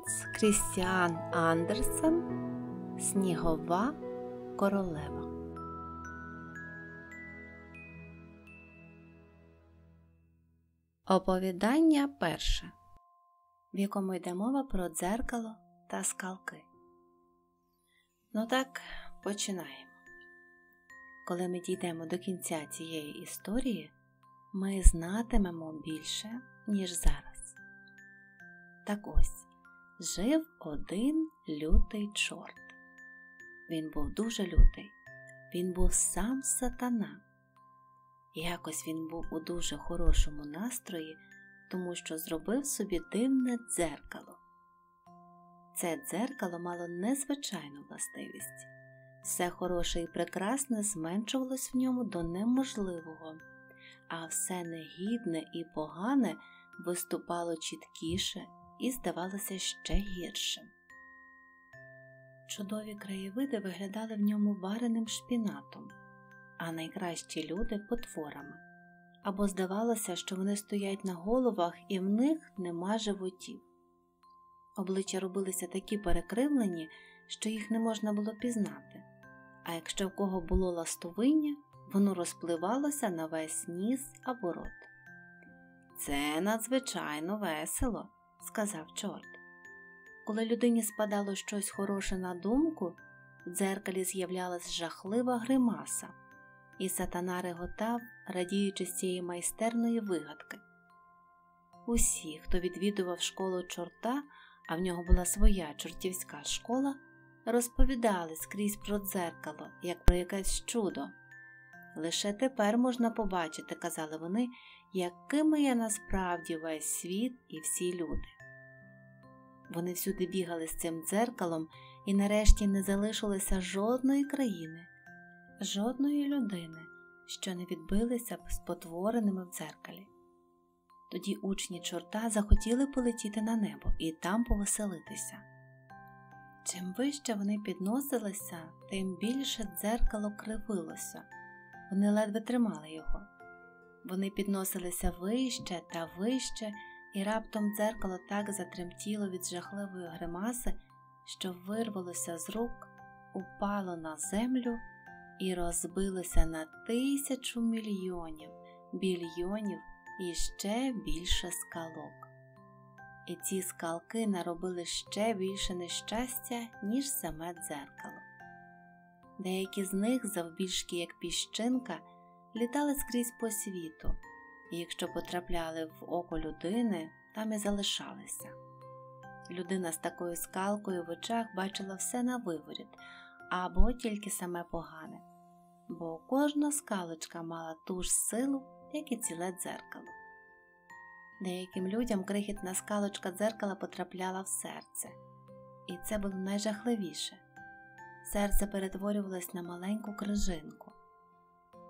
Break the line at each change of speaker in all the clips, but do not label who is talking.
Ханс Крістіан Андерсен Снігова королева. Оповідання перше, в якому йде мова про дзеркало та скалки. Ну так, починаємо. Коли ми дійдемо до кінця цієї історії, ми знатимемо більше, ніж зараз. Так ось жив один лютий чорт. Він був дуже лютий, він був сам сатана. Якось він був у дуже хорошому настрої, тому що зробив собі дивне дзеркало. Це дзеркало мало незвичайну властивість. Все хороше і прекрасне зменшувалось в ньому до неможливого, а все негідне і погане виступало чіткіше і здавалося ще гіршим. Чудові краєвиди виглядали в ньому вареним шпінатом, а найкращі люди потворами, або здавалося, що вони стоять на головах і в них нема животів. Обличчя робилися такі перекривлені, що їх не можна було пізнати, а якщо в кого було ластовиння, воно розпливалося на весь ніс або рот. Це надзвичайно весело, сказав чорт. Коли людині спадало щось хороше на думку, в дзеркалі з'являлась жахлива гримаса, і сатана реготав, радіючи з цієї майстерної вигадки. Усі, хто відвідував школу чорта, а в нього була своя чортівська школа, розповідали скрізь про дзеркало, як про якесь чудо. Лише тепер можна побачити, казали вони, якими є насправді весь світ і всі люди. Вони всюди бігали з цим дзеркалом і нарешті не залишилося жодної країни, жодної людини, що не відбилися б спотвореними в дзеркалі. Тоді учні чорта захотіли полетіти на небо і там повеселитися. Чим вище вони підносилися, тим більше дзеркало кривилося, вони ледве тримали його. Вони підносилися вище та вище, і раптом дзеркало так затремтіло від жахливої гримаси, що вирвалося з рук, упало на землю і розбилося на тисячу мільйонів, більйонів і ще більше скалок. І ці скалки наробили ще більше нещастя, ніж саме дзеркало. Деякі з них, завбільшки як піщинка, літали скрізь по світу, і якщо потрапляли в око людини, там і залишалися. Людина з такою скалкою в очах бачила все на виворіт або тільки саме погане, бо кожна скалочка мала ту ж силу, як і ціле дзеркало. Деяким людям крихітна скалочка дзеркала потрапляла в серце, і це було найжахливіше. Серце перетворювалось на маленьку крижинку.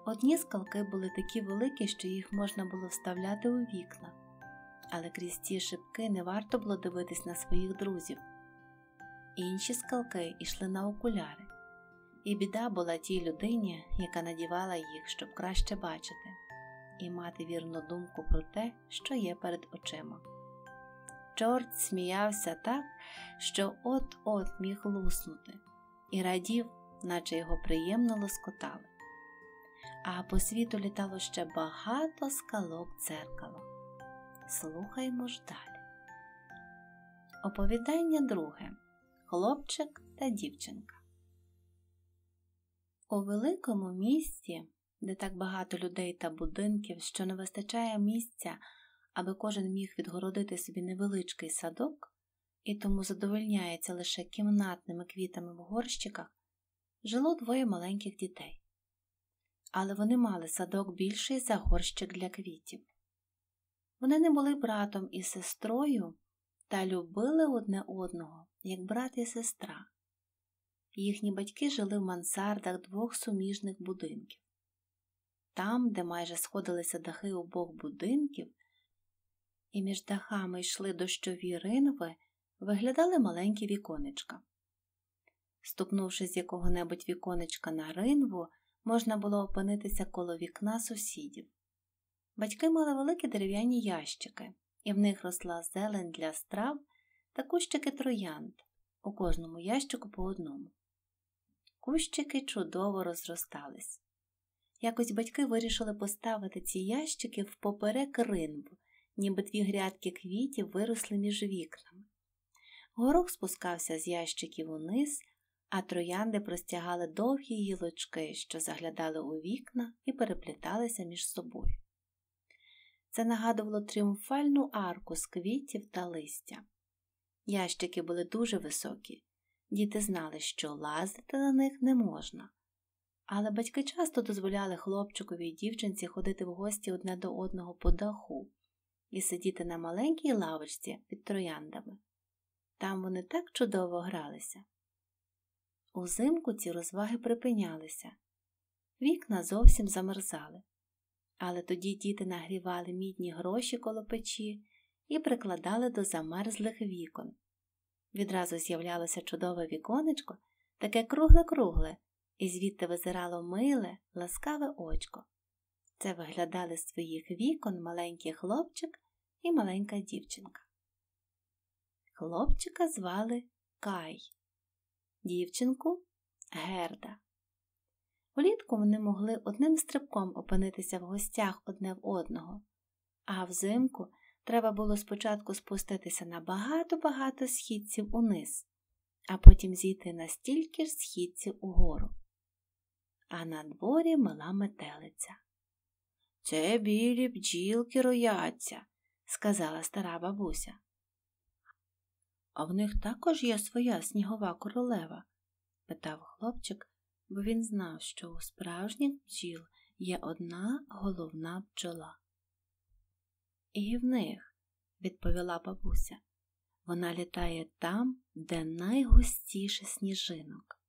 Одні скалки були такі великі, що їх можна було вставляти у вікна, але крізь ці шибки не варто було дивитись на своїх друзів. Інші скалки йшли на окуляри, і біда була тій людині, яка надівала їх, щоб краще бачити, і мати вірну думку про те, що є перед очима. Чорт сміявся так, що от-от міг луснути, і радів, наче його приємно лоскотали а по світу літало ще багато скалок дзеркало. Слухаймо ж далі. Оповідання друге Хлопчик та дівчинка. У великому місті, де так багато людей та будинків, що не вистачає місця, аби кожен міг відгородити собі невеличкий садок, і тому задовольняється лише кімнатними квітами в горщиках, жило двоє маленьких дітей але вони мали садок більший за горщик для квітів. Вони не були братом і сестрою та любили одне одного, як брат і сестра. Їхні батьки жили в мансардах двох суміжних будинків. Там, де майже сходилися дахи обох будинків, і між дахами йшли дощові ринви, виглядали маленькі віконечка. Ступнувши з якого небудь віконечка на ринву, можна було опинитися коло вікна сусідів. Батьки мали великі дерев'яні ящики, і в них росла зелень для страв та кущики троянд, у кожному ящику по одному. Кущики чудово розростались. Якось батьки вирішили поставити ці ящики впоперек ринву, ніби дві грядки квітів виросли між вікнами. Горох спускався з ящиків униз, а троянди простягали довгі гілочки, що заглядали у вікна і перепліталися між собою. Це нагадувало тріумфальну арку з квітів та листя. Ящики були дуже високі, діти знали, що лазити на них не можна. Але батьки часто дозволяли хлопчикові і дівчинці ходити в гості одне до одного по даху і сидіти на маленькій лавочці під трояндами. Там вони так чудово гралися. Узимку ці розваги припинялися, вікна зовсім замерзали, але тоді діти нагрівали мідні гроші коло печі і прикладали до замерзлих вікон. Відразу з'являлося чудове віконечко, таке кругле-кругле, і звідти визирало миле, ласкаве очко. Це виглядали з своїх вікон маленький хлопчик і маленька дівчинка. Хлопчика звали Кай, дівчинку Герда. Улітку вони могли одним стрибком опинитися в гостях одне в одного, а взимку треба було спочатку спуститися на багато-багато східців униз, а потім зійти на стільки ж східців угору. А на дворі мала метелиця. Це білі бджілки рояться, сказала стара бабуся. А в них також є своя снігова королева? питав хлопчик, бо він знав, що у справжніх бджіл є одна головна бджола. І в них, відповіла бабуся, вона літає там, де найгустіше сніжинок.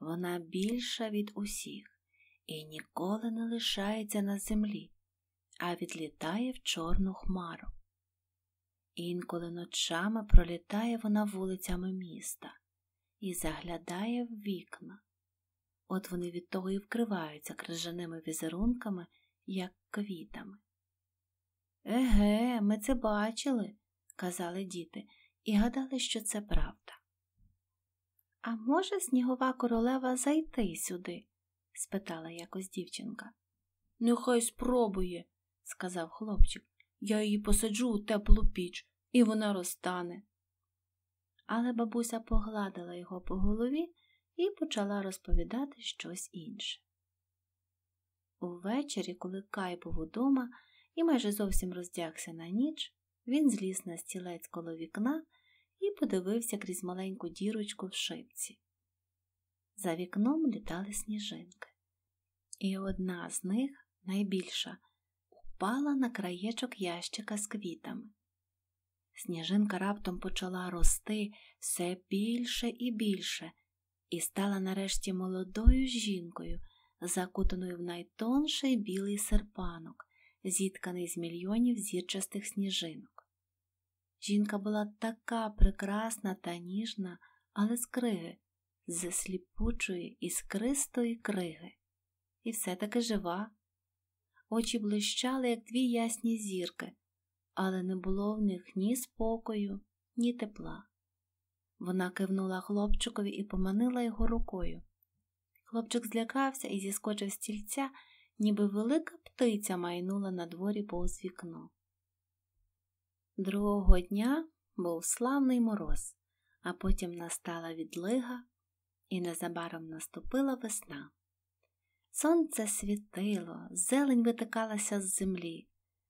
Вона більша від усіх і ніколи не лишається на землі, а відлітає в чорну хмару. Інколи ночами пролітає вона вулицями міста і заглядає в вікна. От вони від того і вкриваються крижаними візерунками, як квітами. Еге, ми це бачили, казали діти, і гадали, що це правда. А може снігова королева зайти сюди? спитала якось дівчинка. Нехай спробує, сказав хлопчик. Я її посаджу у теплу піч, і вона розтане. Але бабуся погладила його по голові і почала розповідати щось інше. Увечері, коли Кай був удома і майже зовсім роздягся на ніч, він зліз на стілець коло вікна і подивився крізь маленьку дірочку в шипці. За вікном літали сніжинки, і одна з них, найбільша, впала на краєчок ящика з квітами. Сніжинка раптом почала рости все більше і більше, і стала нарешті молодою жінкою, закутаною в найтонший білий серпанок, зітканий з мільйонів зірчастих сніжинок. Жінка була така прекрасна та ніжна, але з криги, з сліпучої іскристої криги, і все таки жива. Очі блищали, як дві ясні зірки, але не було в них ні спокою, ні тепла. Вона кивнула хлопчикові і поманила його рукою. Хлопчик злякався і зіскочив з стільця, ніби велика птиця майнула на дворі повз вікно. Другого дня був славний мороз, а потім настала відлига, і незабаром наступила весна. Сонце світило, зелень витикалася з землі,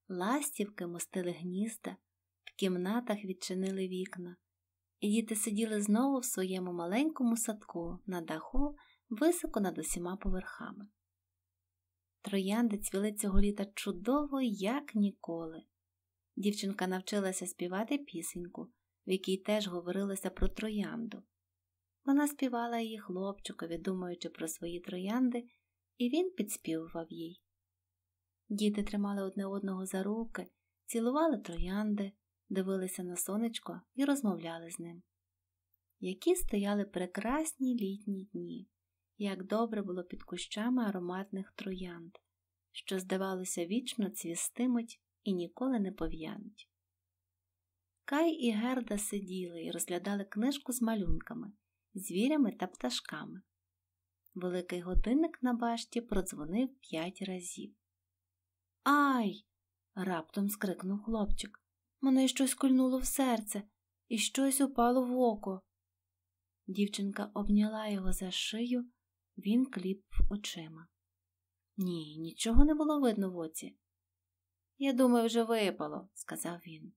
ластівки мостили гнізда, в кімнатах відчинили вікна, і діти сиділи знову в своєму маленькому садку на даху високо над усіма поверхами. Троянди цвіли цього літа чудово, як ніколи. Дівчинка навчилася співати пісеньку, в якій теж говорилося про троянду. Вона співала її хлопчикові, думаючи про свої троянди, і він підспівував їй. Діти тримали одне одного за руки, цілували троянди, дивилися на сонечко і розмовляли з ним. Які стояли прекрасні літні дні, як добре було під кущами ароматних троянд, що, здавалося, вічно цвістимуть і ніколи не пов'януть. Кай і Герда сиділи і розглядали книжку з малюнками, звірями та пташками. Великий годинник на башті продзвонив п'ять разів. Ай! раптом скрикнув хлопчик. Мене щось кольнуло в серце і щось упало в око. Дівчинка обняла його за шию, він кліп очима. Ні, нічого не було видно в оці. Я думаю, вже випало, сказав він.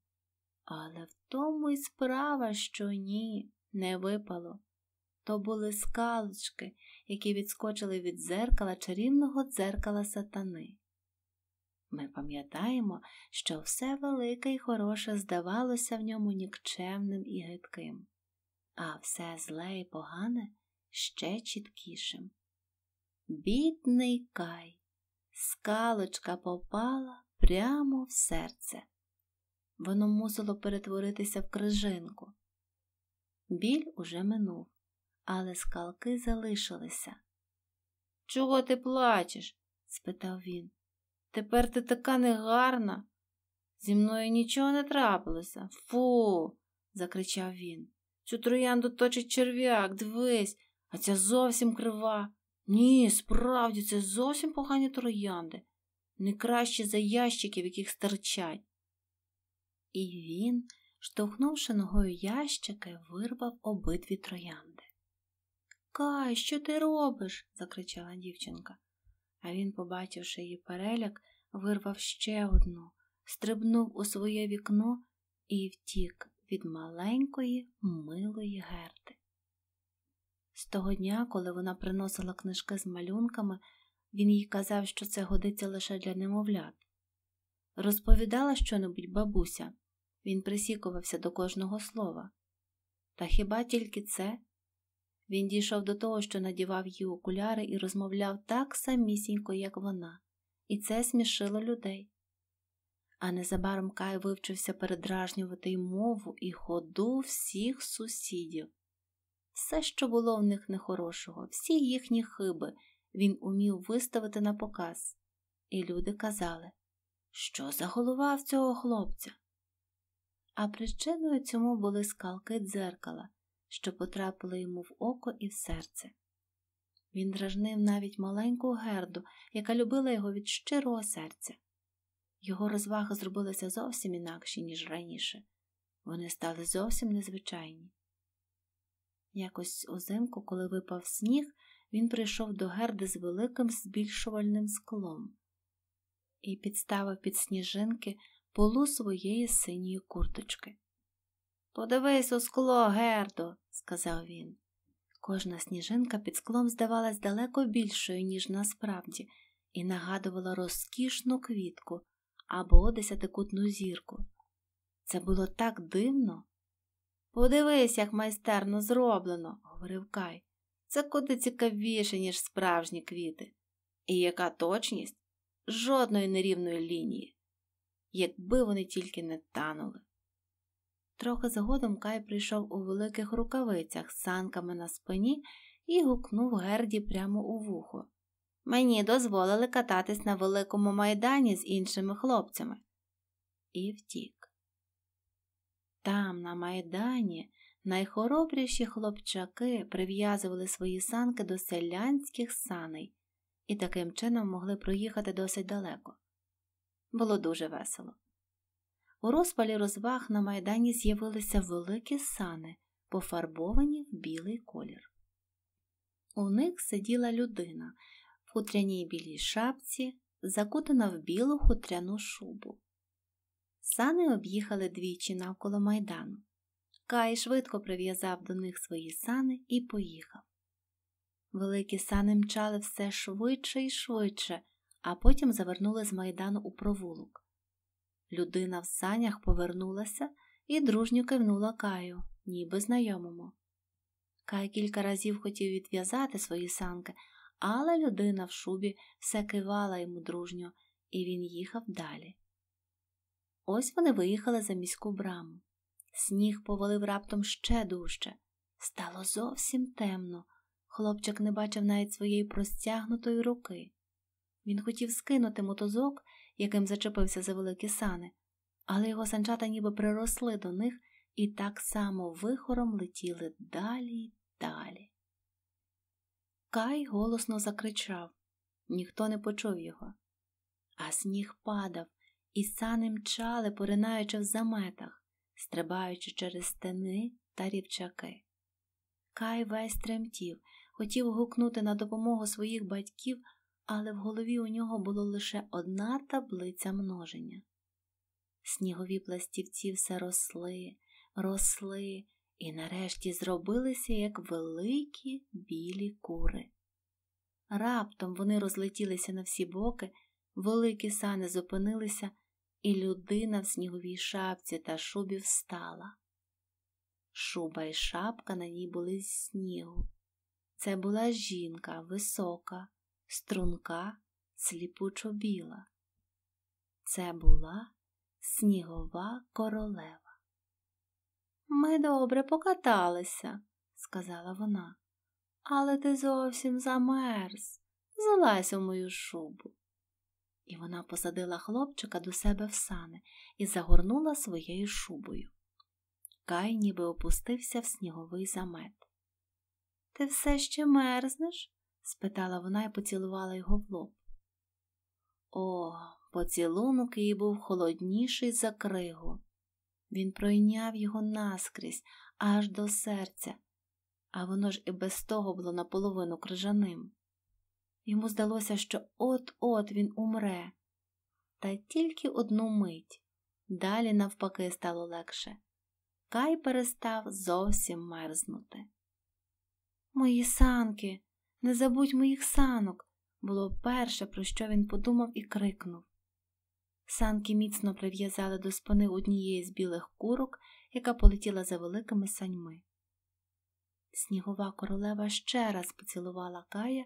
Але в тому й справа, що ні, не випало. То були скалочки, які відскочили від дзеркала чарівного дзеркала сатани. Ми пам'ятаємо, що все велике й хороше здавалося в ньому нікчемним і гидким, а все зле і погане ще чіткішим. Бідний кай, скалочка попала прямо в серце. Воно мусило перетворитися в крижинку. Біль уже минув, але скалки залишилися. Чого ти плачеш? спитав він. Тепер ти така негарна. Зі мною нічого не трапилося. Фу. закричав він. Цю троянду точить черв'як, дивись, а ця зовсім крива. Ні, справді, це зовсім погані троянди, не краще за ящиків, яких стирчать. І він, штовхнувши ногою ящики, вирвав обидві троянди. Кай, що ти робиш? закричала дівчинка а він, побачивши її переляк, вирвав ще одну, стрибнув у своє вікно і втік від маленької, милої герти. З того дня, коли вона приносила книжки з малюнками, він їй казав, що це годиться лише для немовлят. Розповідала щонебудь бабуся, він присікувався до кожного слова. Та хіба тільки це? Він дійшов до того, що надівав її окуляри і розмовляв так самісінько, як вона, і це смішило людей. А незабаром Кай вивчився передражнювати й мову і ходу всіх сусідів. Все, що було в них нехорошого, всі їхні хиби він умів виставити на показ, і люди казали, що за голова в цього хлопця. А причиною цьому були скалки дзеркала що потрапили йому в око і в серце. Він дражнив навіть маленьку герду, яка любила його від щирого серця. Його розваги зробилися зовсім інакші, ніж раніше, вони стали зовсім незвичайні. Якось узимку, коли випав сніг, він прийшов до герди з великим збільшувальним склом і підставив під сніжинки полу своєї синьої курточки. Подивись у скло, Гердо, сказав він. Кожна сніжинка під склом здавалась далеко більшою, ніж насправді, і нагадувала розкішну квітку або десятикутну зірку. Це було так дивно. Подивись, як майстерно зроблено, говорив Кай. Це куди цікавіше, ніж справжні квіти. І яка точність? Жодної нерівної лінії, якби вони тільки не танули. Трохи згодом Кай прийшов у великих рукавицях з санками на спині і гукнув Герді прямо у вухо. Мені дозволили кататись на великому майдані з іншими хлопцями. І втік. Там, на майдані, найхоробріші хлопчаки прив'язували свої санки до селянських саней і таким чином могли проїхати досить далеко. Було дуже весело. У розпалі розваг на майдані з'явилися великі сани, пофарбовані в білий колір. У них сиділа людина в хутряній білій шапці, закутана в білу хутряну шубу. Сани об'їхали двічі навколо майдану. Кай швидко прив'язав до них свої сани і поїхав. Великі сани мчали все швидше і швидше, а потім завернули з майдану у провулок. Людина в санях повернулася і дружньо кивнула Каю, ніби знайомому. Кай кілька разів хотів відв'язати свої санки, але людина в шубі все кивала йому дружньо, і він їхав далі. Ось вони виїхали за міську браму. Сніг повалив раптом ще дужче. Стало зовсім темно. Хлопчик не бачив навіть своєї простягнутої руки. Він хотів скинути мотозок яким зачепився за великі сани, але його санчата ніби приросли до них і так само вихором летіли далі й далі. Кай голосно закричав, ніхто не почув його, а сніг падав, і сани мчали, поринаючи в заметах, стрибаючи через стени та рівчаки. Кай весь тремтів, хотів гукнути на допомогу своїх батьків, але в голові у нього було лише одна таблиця множення. Снігові пластівці все росли, росли і нарешті зробилися як великі білі кури. Раптом вони розлетілися на всі боки, великі сани зупинилися, і людина в сніговій шапці та шубі встала. Шуба і шапка на ній були з снігу. Це була жінка висока, струнка, сліпучо біла. Це була снігова королева. Ми добре покаталися, сказала вона, але ти зовсім замерз. Залазь у мою шубу. І вона посадила хлопчика до себе в сани і загорнула своєю шубою. Кай ніби опустився в сніговий замет. Ти все ще мерзнеш? Спитала вона і поцілувала його в лоб. О, поцілунок її був холодніший за кригу. Він пройняв його наскрізь аж до серця, а воно ж і без того було наполовину крижаним. Йому здалося, що от-от він умре, та тільки одну мить, далі, навпаки, стало легше. Кай перестав зовсім мерзнути. Мої санки, не забудь моїх санок, було перше, про що він подумав і крикнув. Санки міцно прив'язали до спини однієї з білих курок, яка полетіла за великими саньми. Снігова королева ще раз поцілувала Кая,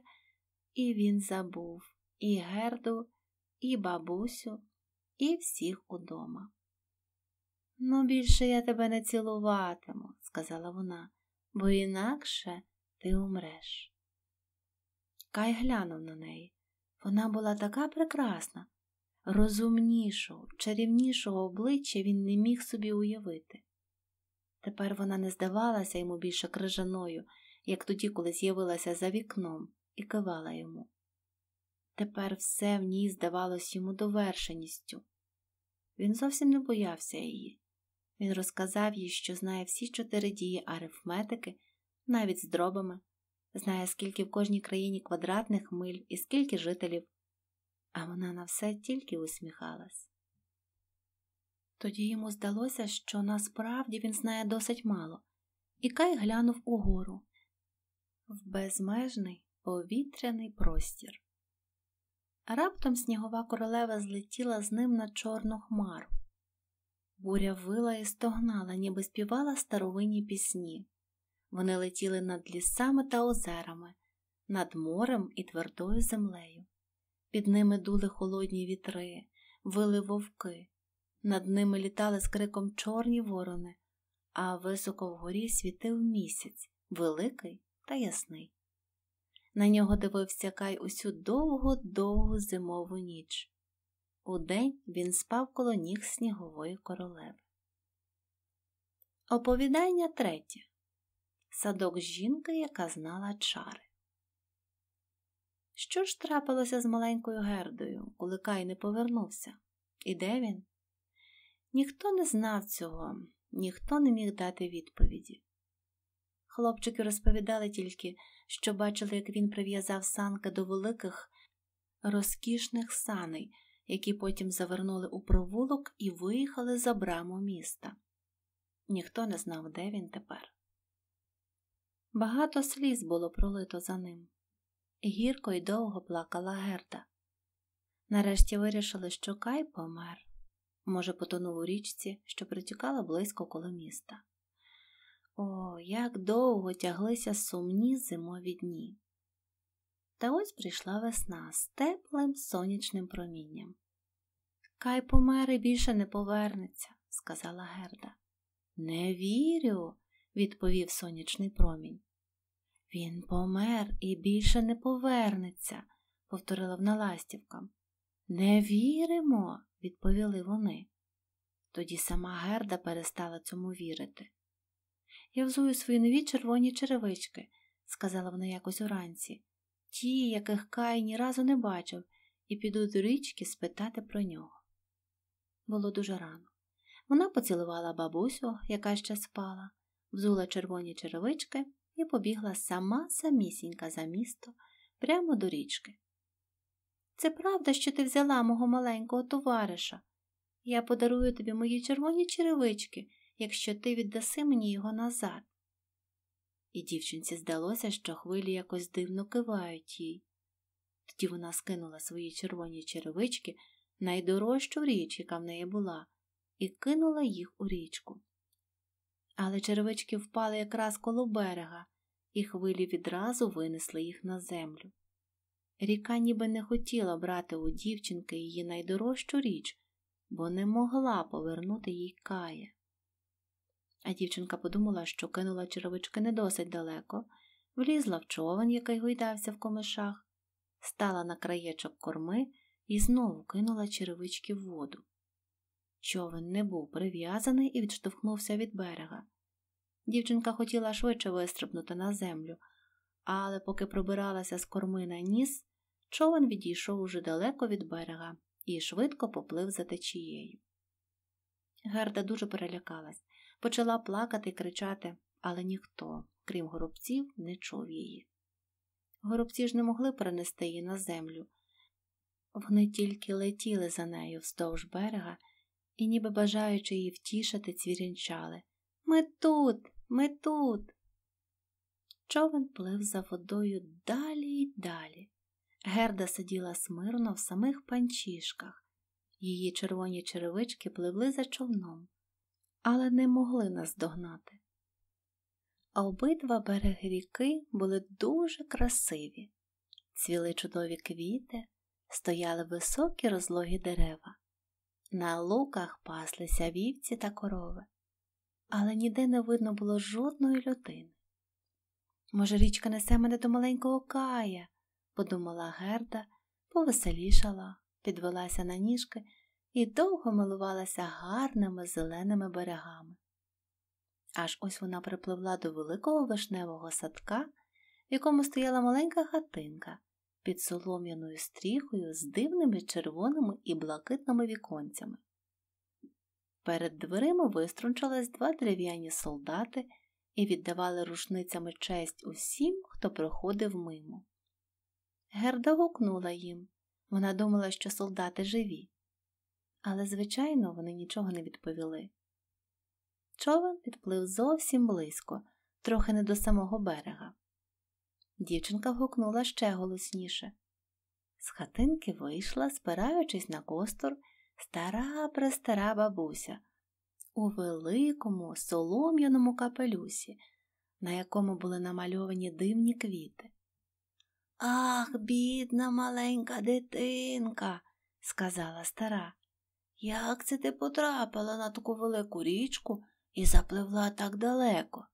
і він забув і герду, і бабусю, і всіх удома. Ну, більше я тебе не цілуватиму, сказала вона, бо інакше ти умреш. Кай глянув на неї. Вона була така прекрасна, розумнішого, чарівнішого обличчя він не міг собі уявити. Тепер вона не здавалася йому більше крижаною, як тоді, коли з'явилася за вікном і кивала йому. Тепер все в ній здавалось йому довершеністю. Він зовсім не боявся її. Він розказав їй, що знає всі чотири дії арифметики, навіть з дробами, знає, скільки в кожній країні квадратних миль і скільки жителів, а вона на все тільки усміхалась. Тоді йому здалося, що насправді він знає досить мало, і Кай глянув угору в безмежний повітряний простір. Раптом снігова королева злетіла з ним на чорну хмару. Буря вила і стогнала, ніби співала старовинні пісні. Вони летіли над лісами та озерами, над морем і твердою землею. Під ними дули холодні вітри, вили вовки, над ними літали з криком чорні ворони, а високо вгорі світив місяць, великий та ясний. На нього дивився Кай усю довгу-довгу зимову ніч. Удень він спав коло ніг снігової королеви. Оповідання третє Садок жінки, яка знала чари. Що ж трапилося з маленькою Гердою, коли Кай не повернувся? І де він? Ніхто не знав цього, ніхто не міг дати відповіді. Хлопчики розповідали тільки, що бачили, як він прив'язав санки до великих, розкішних саней, які потім завернули у провулок і виїхали за браму міста. Ніхто не знав, де він тепер. Багато сліз було пролито за ним. Гірко й довго плакала Герда. Нарешті вирішили, що Кай помер, може, потонув у річці, що притікала близько коло міста. О, як довго тяглися сумні зимові дні. Та ось прийшла весна з теплим сонячним промінням. Кай помер і більше не повернеться, сказала Герда. Не вірю, відповів сонячний промінь. Він помер і більше не повернеться, повторила вона ластівка. Не віримо, відповіли вони. Тоді сама Герда перестала цьому вірити. Я взую свої нові червоні черевички, сказала вона якось уранці, ті, яких Кай ні разу не бачив, і піду до річки спитати про нього. Було дуже рано. Вона поцілувала бабусю, яка ще спала, взула червоні черевички і побігла сама самісінька за місто прямо до річки. Це правда, що ти взяла мого маленького товариша. Я подарую тобі мої червоні черевички, якщо ти віддаси мені його назад. І дівчинці здалося, що хвилі якось дивно кивають їй. Тоді вона скинула свої червоні черевички найдорожчу річ, яка в неї була, і кинула їх у річку. Але черевички впали якраз коло берега, і хвилі відразу винесли їх на землю. Ріка ніби не хотіла брати у дівчинки її найдорожчу річ, бо не могла повернути їй кая. А дівчинка подумала, що кинула черевички не досить далеко, влізла в човен, який гойдався в комишах, стала на краєчок корми і знову кинула черевички в воду. Човен не був прив'язаний і відштовхнувся від берега. Дівчинка хотіла швидше вистрибнути на землю, але поки пробиралася з корми на ніс, човен відійшов уже далеко від берега і швидко поплив за течією. Герда дуже перелякалась, почала плакати і кричати, але ніхто, крім горобців, не чув її. Горобці ж не могли перенести її на землю. Вони тільки летіли за нею вздовж берега і, ніби бажаючи її втішити, цвірінчали. Ми тут, ми тут. Човен плив за водою далі й далі. Герда сиділа смирно в самих панчішках. Її червоні черевички пливли за човном, але не могли нас догнати. А обидва береги ріки були дуже красиві, цвіли чудові квіти, стояли високі розлогі дерева. На луках паслися вівці та корови, але ніде не видно було жодної людини. Може, річка несе мене до маленького кая, подумала Герда, повеселішала, підвелася на ніжки і довго милувалася гарними зеленими берегами. Аж ось вона припливла до великого вишневого садка, в якому стояла маленька хатинка під солом'яною стріхою з дивними червоними і блакитними віконцями. Перед дверима виструнчились два дерев'яні солдати і віддавали рушницями честь усім, хто проходив мимо. Герда гукнула їм. Вона думала, що солдати живі. Але, звичайно, вони нічого не відповіли. Човен підплив зовсім близько, трохи не до самого берега. Дівчинка гукнула ще голосніше. З хатинки вийшла, спираючись на костур, стара престара бабуся у великому солом'яному капелюсі, на якому були намальовані дивні квіти. Ах, бідна маленька дитинка, сказала стара. Як це ти потрапила на таку велику річку і запливла так далеко?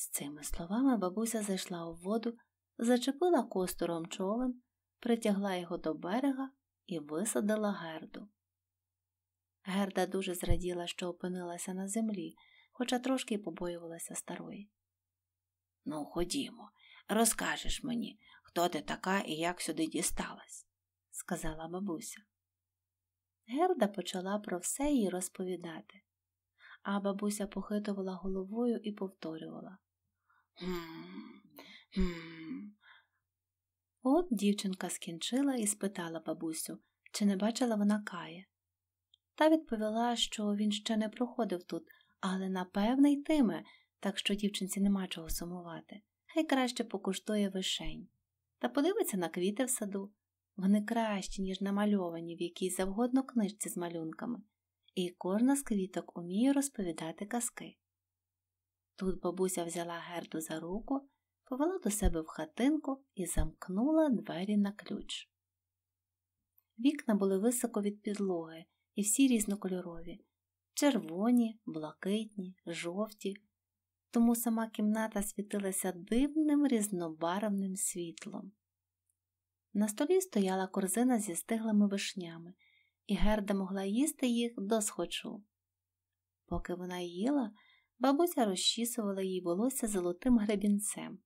З цими словами бабуся зайшла у воду, зачепила костуром човен, притягла його до берега і висадила герду. Герда дуже зраділа, що опинилася на землі, хоча трошки побоювалася старої. Ну, ходімо, розкажеш мені, хто ти така і як сюди дісталась, сказала бабуся. Герда почала про все їй розповідати, а бабуся похитувала головою і повторювала «Хм, хм». От дівчинка скінчила і спитала бабусю, чи не бачила вона кая. Та відповіла, що він ще не проходив тут, але напевне йтиме, так що дівчинці нема чого сумувати. Хай краще покуштує вишень. Та подивиться на квіти в саду. Вони кращі, ніж намальовані в якійсь завгодно книжці з малюнками, і кожна з квіток уміє розповідати казки. Тут бабуся взяла герду за руку, повела до себе в хатинку і замкнула двері на ключ. Вікна були високо від підлоги і всі різнокольорові червоні, блакитні, жовті, тому сама кімната світилася дивним різнобарвним світлом. На столі стояла корзина зі стиглими вишнями, і Герда могла їсти їх досхочу. Поки вона їла, бабуся розчісувала їй волосся золотим гребінцем.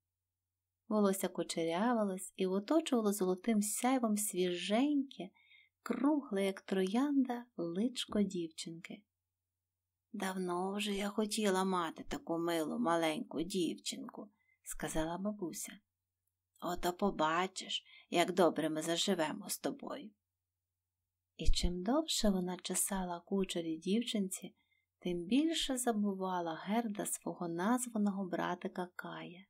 Волосся кучерявилось і оточувало золотим сяйвом свіженьке, кругле, як троянда, личко дівчинки. Давно вже я хотіла мати таку милу маленьку дівчинку, сказала бабуся. Ото побачиш, як добре ми заживемо з тобою. І чим довше вона чесала кучері дівчинці, тим більше забувала герда свого названого братика Кая.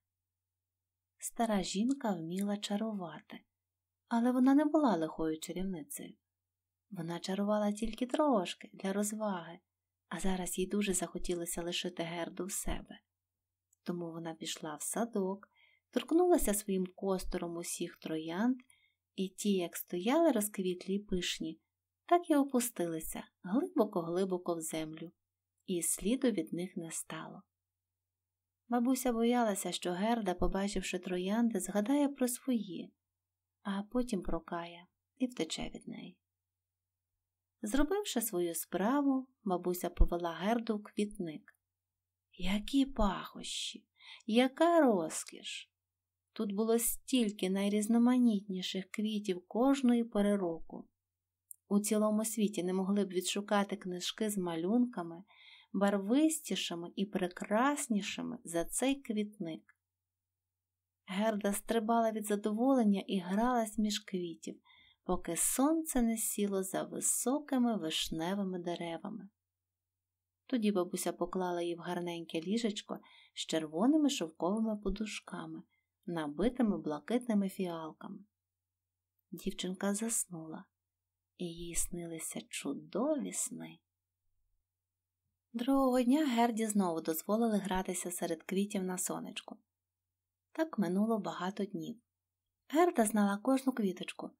Стара жінка вміла чарувати, але вона не була лихою чарівницею. Вона чарувала тільки трошки для розваги, а зараз їй дуже захотілося лишити герду в себе. Тому вона пішла в садок, торкнулася своїм костором усіх троянд, і ті, як стояли розквітлі й пишні, так і опустилися глибоко-глибоко в землю, і сліду від них не стало. Бабуся боялася, що Герда, побачивши троянди, згадає про свої, а потім прокає і втече від неї. Зробивши свою справу, бабуся повела Герду в квітник. Які пахощі, яка розкіш! Тут було стільки найрізноманітніших квітів кожної пори року. У цілому світі не могли б відшукати книжки з малюнками, барвистішими і прекраснішими за цей квітник. Герда стрибала від задоволення і гралась між квітів, поки сонце не сіло за високими вишневими деревами. Тоді бабуся поклала її в гарненьке ліжечко з червоними шовковими подушками, набитими блакитними фіалками. Дівчинка заснула, і їй снилися чудові сни. Другого дня Герді знову дозволили гратися серед квітів на сонечку. Так минуло багато днів. Герда знала кожну квіточку.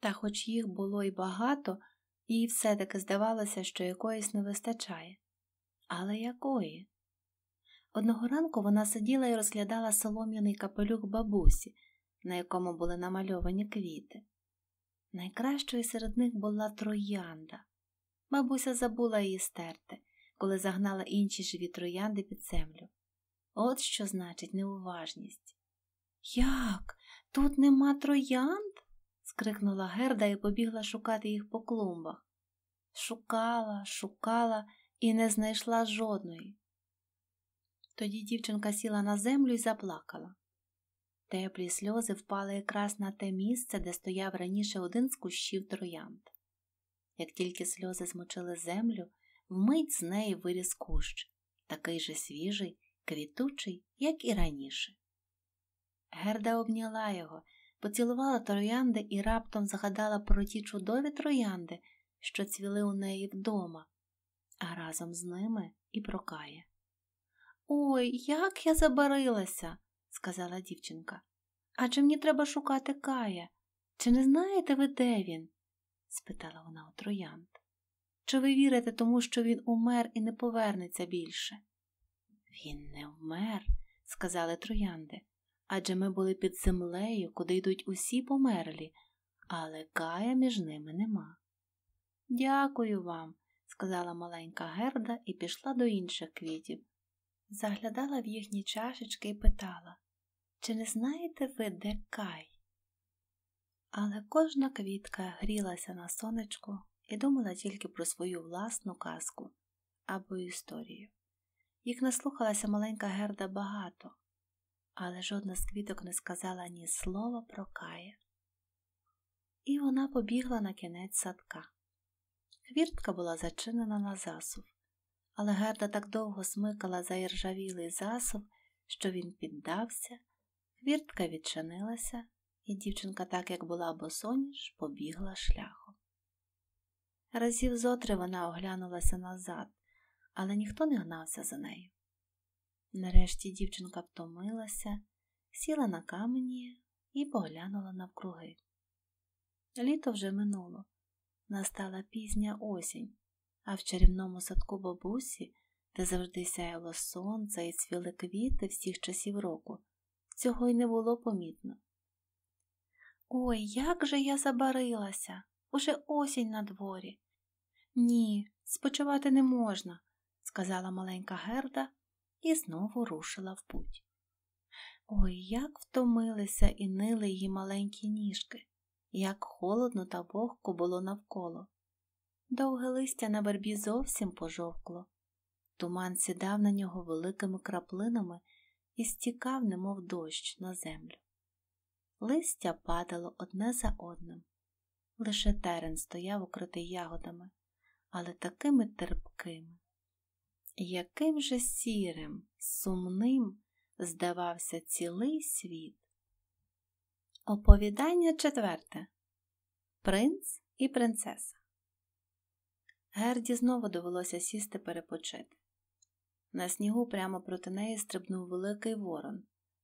Та хоч їх було й багато, їй все-таки здавалося, що якоїсь не вистачає. Але якої? Одного ранку вона сиділа і розглядала солом'яний капелюх бабусі, на якому були намальовані квіти. Найкращою серед них була троянда. Бабуся забула її стерти, коли загнала інші живі троянди під землю. От що значить неуважність. Як? Тут нема троянд? скрикнула Герда і побігла шукати їх по клумбах. Шукала, шукала і не знайшла жодної. Тоді дівчинка сіла на землю і заплакала. Теплі сльози впали якраз на те місце, де стояв раніше один з кущів троянд. Як тільки сльози змочили землю, вмить з неї виріс кущ, такий же свіжий, квітучий, як і раніше. Герда обняла його, поцілувала троянди і раптом згадала про ті чудові троянди, що цвіли у неї вдома, а разом з ними і прокає. Ой, як я забарилася, сказала дівчинка. Адже мені треба шукати Кая. Чи не знаєте ви, де він? Спитала вона у троянд. Чи ви вірите тому, що він умер і не повернеться більше? Він не вмер, сказали троянди, адже ми були під землею, куди йдуть усі померлі, але Кая між ними нема. Дякую вам, сказала маленька Герда і пішла до інших квітів. Заглядала в їхні чашечки і питала, чи не знаєте ви, де Кай? Але кожна квітка грілася на сонечку і думала тільки про свою власну казку або історію. Їх наслухалася маленька Герда багато, але жодна з квіток не сказала ні слова про Кая. І вона побігла на кінець садка. Хвіртка була зачинена на засув, але Герда так довго смикала за іржавілий засув, що він піддався, хвіртка відчинилася, і дівчинка, так як була босоніж, побігла шляхом. Разів зотри вона оглянулася назад, але ніхто не гнався за нею. Нарешті дівчинка втомилася, сіла на камені і поглянула навкруги. Літо вже минуло, настала пізня осінь, а в чарівному садку бабусі, де завжди сяяло сонце і цвіли квіти всіх часів року, цього й не було помітно. Ой, як же я забарилася, Уже осінь на дворі. Ні, спочивати не можна, сказала маленька Герда і знову рушила в путь. Ой, як втомилися і нили її маленькі ніжки, як холодно та вогко було навколо. Довге листя на вербі зовсім пожовкло. Туман сідав на нього великими краплинами і стікав, немов дощ, на землю. Листя падало одне за одним. Лише терен стояв укритий ягодами, але такими терпкими. Яким же сірим, сумним здавався цілий світ. Оповідання четверте Принц і принцеса. Герді знову довелося сісти перепочити. На снігу прямо проти неї стрибнув великий ворон.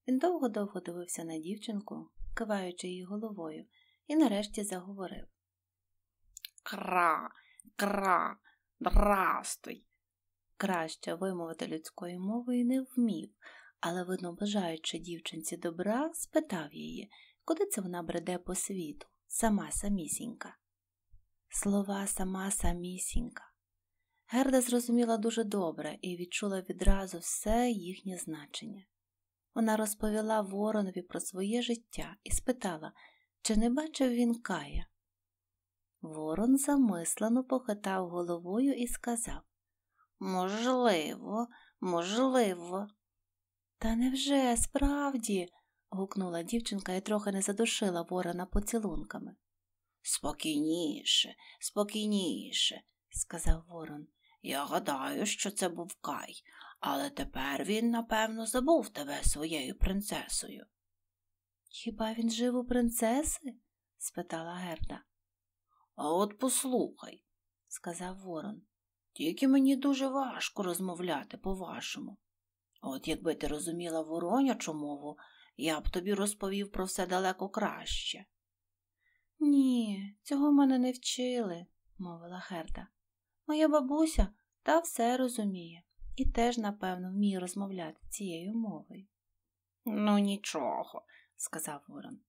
Він довго-довго дивився на дівчинку, киваючи її головою, і нарешті заговорив Кра, кра, драстуй. Краще вимовити людською мовою не вмів, але, видно, бажаючи дівчинці добра, спитав її, куди це вона бреде по світу, сама самісінька. Слова сама самісінька. Герда зрозуміла дуже добре і відчула відразу все їхнє значення. Вона розповіла воронові про своє життя і спитала, чи не бачив він Кая. Ворон замислено похитав головою і сказав Можливо, можливо. Та невже справді? гукнула дівчинка і трохи не задушила ворона поцілунками. Спокійніше, спокійніше, сказав ворон. Я гадаю, що це був Кай, але тепер він, напевно, забув тебе своєю принцесою. Хіба він жив у принцеси? спитала Герда. А от послухай, сказав ворон, тільки мені дуже важко розмовляти по-вашому. От якби ти розуміла воронячу мову, я б тобі розповів про все далеко краще. Ні, цього мене не вчили, мовила Герда. Моя бабуся та все розуміє і теж, напевно, вміє розмовляти цією мовою. Ну, нічого, сказав Ворон.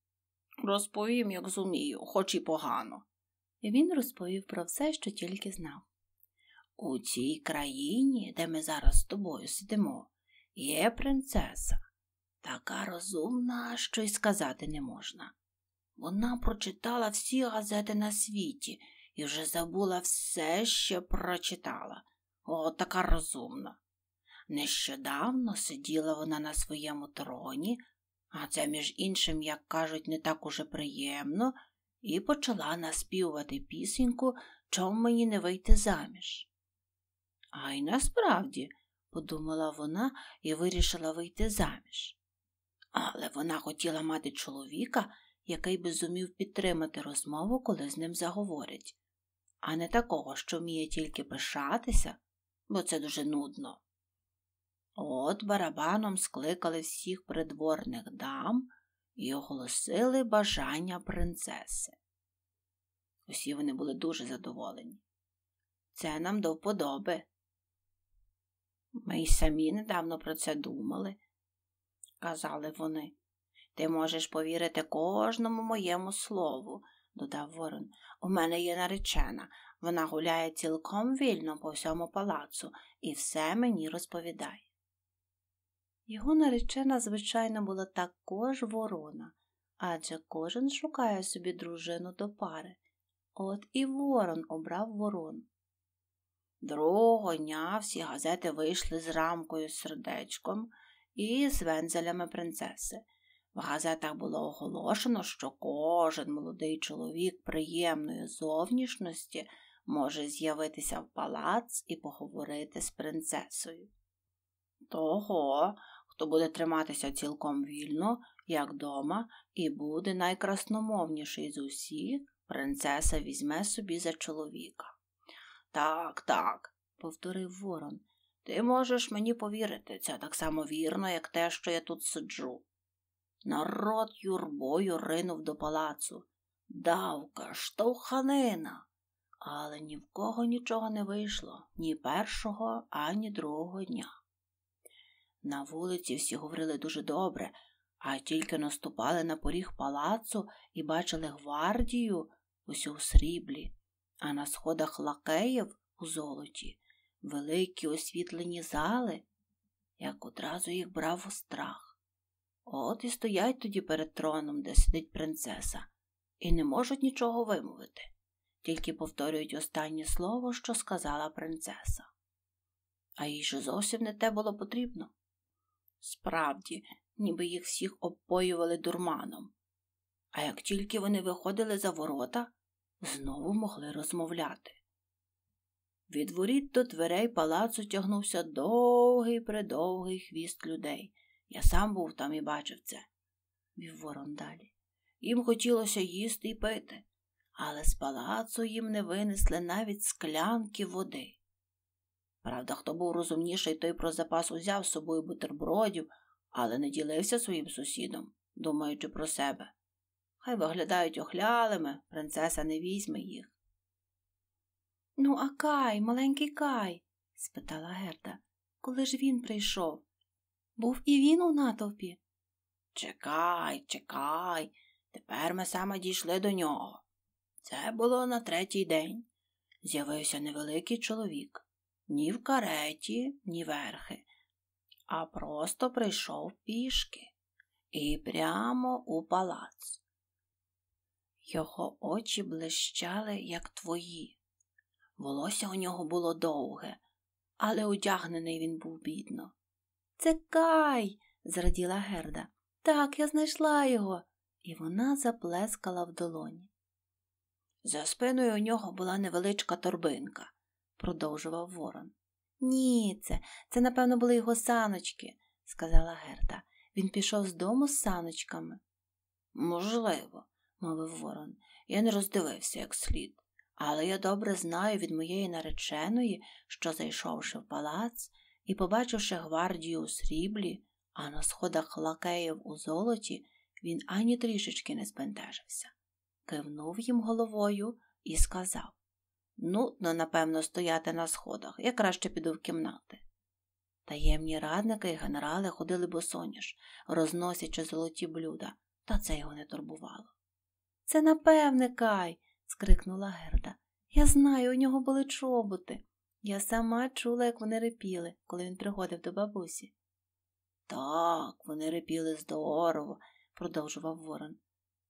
Розповім, як зумію, хоч і погано. І він розповів про все, що тільки знав. У цій країні, де ми зараз з тобою сидимо, є принцеса, така розумна, що й сказати не можна. Вона прочитала всі газети на світі і вже забула все, що прочитала. О, така розумна. Нещодавно сиділа вона на своєму троні, а це, між іншим, як кажуть, не так уже приємно, і почала наспівувати пісеньку, чом мені не вийти заміж. А й насправді, подумала вона і вирішила вийти заміж. Але вона хотіла мати чоловіка, який би зумів підтримати розмову, коли з ним заговорять, а не такого, що вміє тільки пишатися, бо це дуже нудно. От барабаном скликали всіх придворних дам і оголосили бажання принцеси. Усі вони були дуже задоволені. Це нам до вподоби. Ми й самі недавно про це думали, казали вони. Ти можеш повірити кожному моєму слову, додав Ворон. У мене є наречена. Вона гуляє цілком вільно по всьому палацу і все мені розповідає. Його наречена, звичайно, була також ворона, адже кожен шукає собі дружину до пари. От і ворон обрав ворон. Другого дня всі газети вийшли з рамкою з сердечком і з вензелями принцеси. В газетах було оголошено, що кожен молодий чоловік приємної зовнішності може з'явитися в палац і поговорити з принцесою. Того, хто буде триматися цілком вільно, як дома, і буде найкрасномовніший з усіх, принцеса візьме собі за чоловіка. Так, так, повторив Ворон. Ти можеш мені повірити, це так само вірно, як те, що я тут сиджу. Народ юрбою ринув до палацу. Давка, штовханина. Але ні в кого нічого не вийшло ні першого, ані другого дня. На вулиці всі говорили дуже добре, а тільки наступали на поріг палацу і бачили гвардію, усю в сріблі, а на сходах лакеїв у золоті великі освітлені зали, як одразу їх брав у страх. От і стоять тоді перед троном, де сидить принцеса, і не можуть нічого вимовити, тільки повторюють останнє слово, що сказала принцеса. А їй же зовсім не те було потрібно. Справді, ніби їх всіх обпоювали дурманом. А як тільки вони виходили за ворота, знову могли розмовляти. Від воріт до дверей палацу тягнувся довгий придовгий хвіст людей. Я сам був там і бачив це, вів ворон далі. Їм хотілося їсти і пити, але з палацу їм не винесли навіть склянки води. Правда, хто був розумніший, той про запас узяв з собою бутербродів, але не ділився своїм сусідом, думаючи про себе. Хай виглядають охлялими, принцеса не візьме їх. Ну, а Кай, маленький Кай? спитала Герда. Коли ж він прийшов? Був і він у натовпі. Чекай, чекай, тепер ми саме дійшли до нього. Це було на третій день. З'явився невеликий чоловік, ні в кареті, ні верхи, а просто прийшов пішки і прямо у палац. Його очі блищали, як твої. Волосся у нього було довге, але одягнений він був бідно. Це Кай, зраділа Герда. Так, я знайшла його, і вона заплескала в долоні. За спиною у нього була невеличка торбинка, продовжував ворон. Ні, це, це, напевно, були його саночки, сказала Герда. Він пішов з дому з саночками. Можливо, мовив ворон. Я не роздивився як слід. Але я добре знаю від моєї нареченої, що, зайшовши в палац і побачивши гвардію у сріблі, а на сходах лакеїв у золоті, він ані трішечки не збентежився. Кивнув їм головою і сказав Нудно, напевно, стояти на сходах, я краще піду в кімнати. Таємні радники і генерали ходили босоніж, розносячи золоті блюда, та це його не турбувало. Це напевне, Кай, скрикнула Герда. Я знаю, у нього були чоботи. Я сама чула, як вони репіли, коли він приходив до бабусі. Так, вони репіли здорово, продовжував Ворон.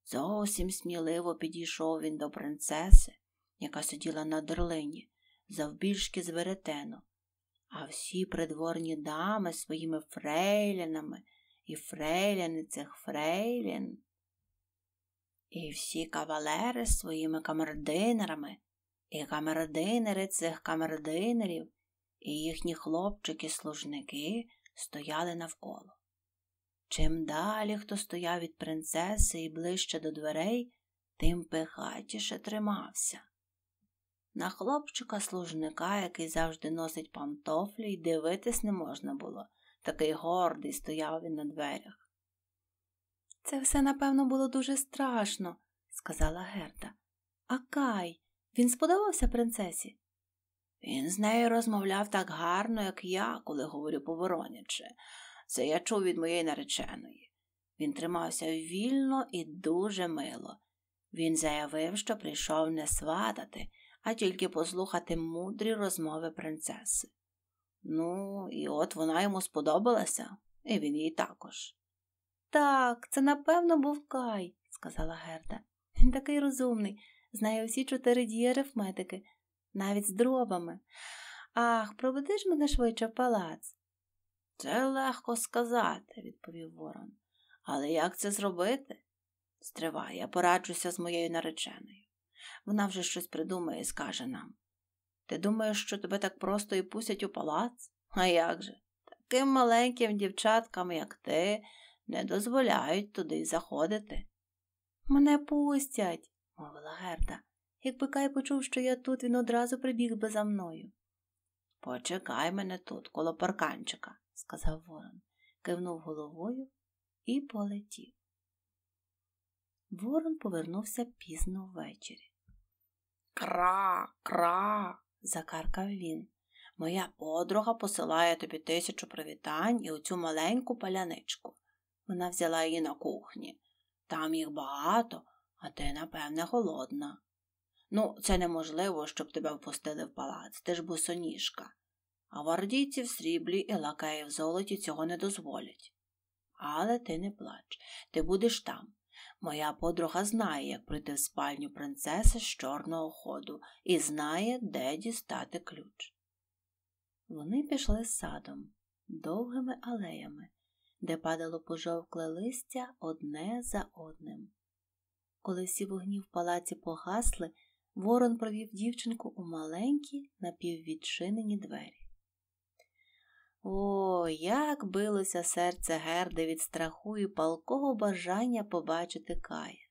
Зовсім сміливо підійшов він до принцеси, яка сиділа на дерлині, завбільшки з веретено, а всі придворні дами своїми фрейлянами і фрейляни цих фрейлін і всі кавалери своїми камердинерами, і камердинери цих камердинерів, і їхні хлопчики-служники стояли навколо. Чим далі хто стояв від принцеси і ближче до дверей, тим пихатіше тримався. На хлопчика служника, який завжди носить пантофлі, й дивитись не можна було, такий гордий стояв він на дверях. Це все, напевно, було дуже страшно, сказала Герда. А Кай, він сподобався принцесі? Він з нею розмовляв так гарно, як я, коли говорю повороняче. Це я чув від моєї нареченої. Він тримався вільно і дуже мило. Він заявив, що прийшов не сватати, а тільки послухати мудрі розмови принцеси. Ну, і от вона йому сподобалася, і він їй також. Так, це напевно був Кай, сказала Герда. Він такий розумний, знає усі чотири дії арифметики, навіть з дробами. Ах, проведи ж мене швидше в палац. Це легко сказати, відповів Ворон. Але як це зробити? Стривай, я пораджуся з моєю нареченою. Вона вже щось придумає і скаже нам. Ти думаєш, що тебе так просто і пустять у палац? А як же? Таким маленьким дівчаткам, як ти, не дозволяють туди заходити. Мене пустять, мовила Герда. Якби Кай почув, що я тут, він одразу прибіг би за мною. Почекай мене тут, коло парканчика, сказав Ворон, кивнув головою і полетів. Ворон повернувся пізно ввечері. Кра, кра, закаркав він. Моя подруга посилає тобі тисячу привітань і оцю маленьку паляничку. Вона взяла її на кухні. Там їх багато, а ти, напевне, голодна. Ну, це неможливо, щоб тебе впустили в палац, ти ж босоніжка. А вардійці в сріблі і лакеї в золоті цього не дозволять. Але ти не плач, ти будеш там. Моя подруга знає, як прийти в спальню принцеси з чорного ходу і знає, де дістати ключ. Вони пішли садом, довгими алеями, де падало пожовкле листя одне за одним. Коли всі вогні в палаці погасли, ворон провів дівчинку у маленькі напіввідчинені двері. О, як билося серце Герди від страху і палкого бажання побачити Кая.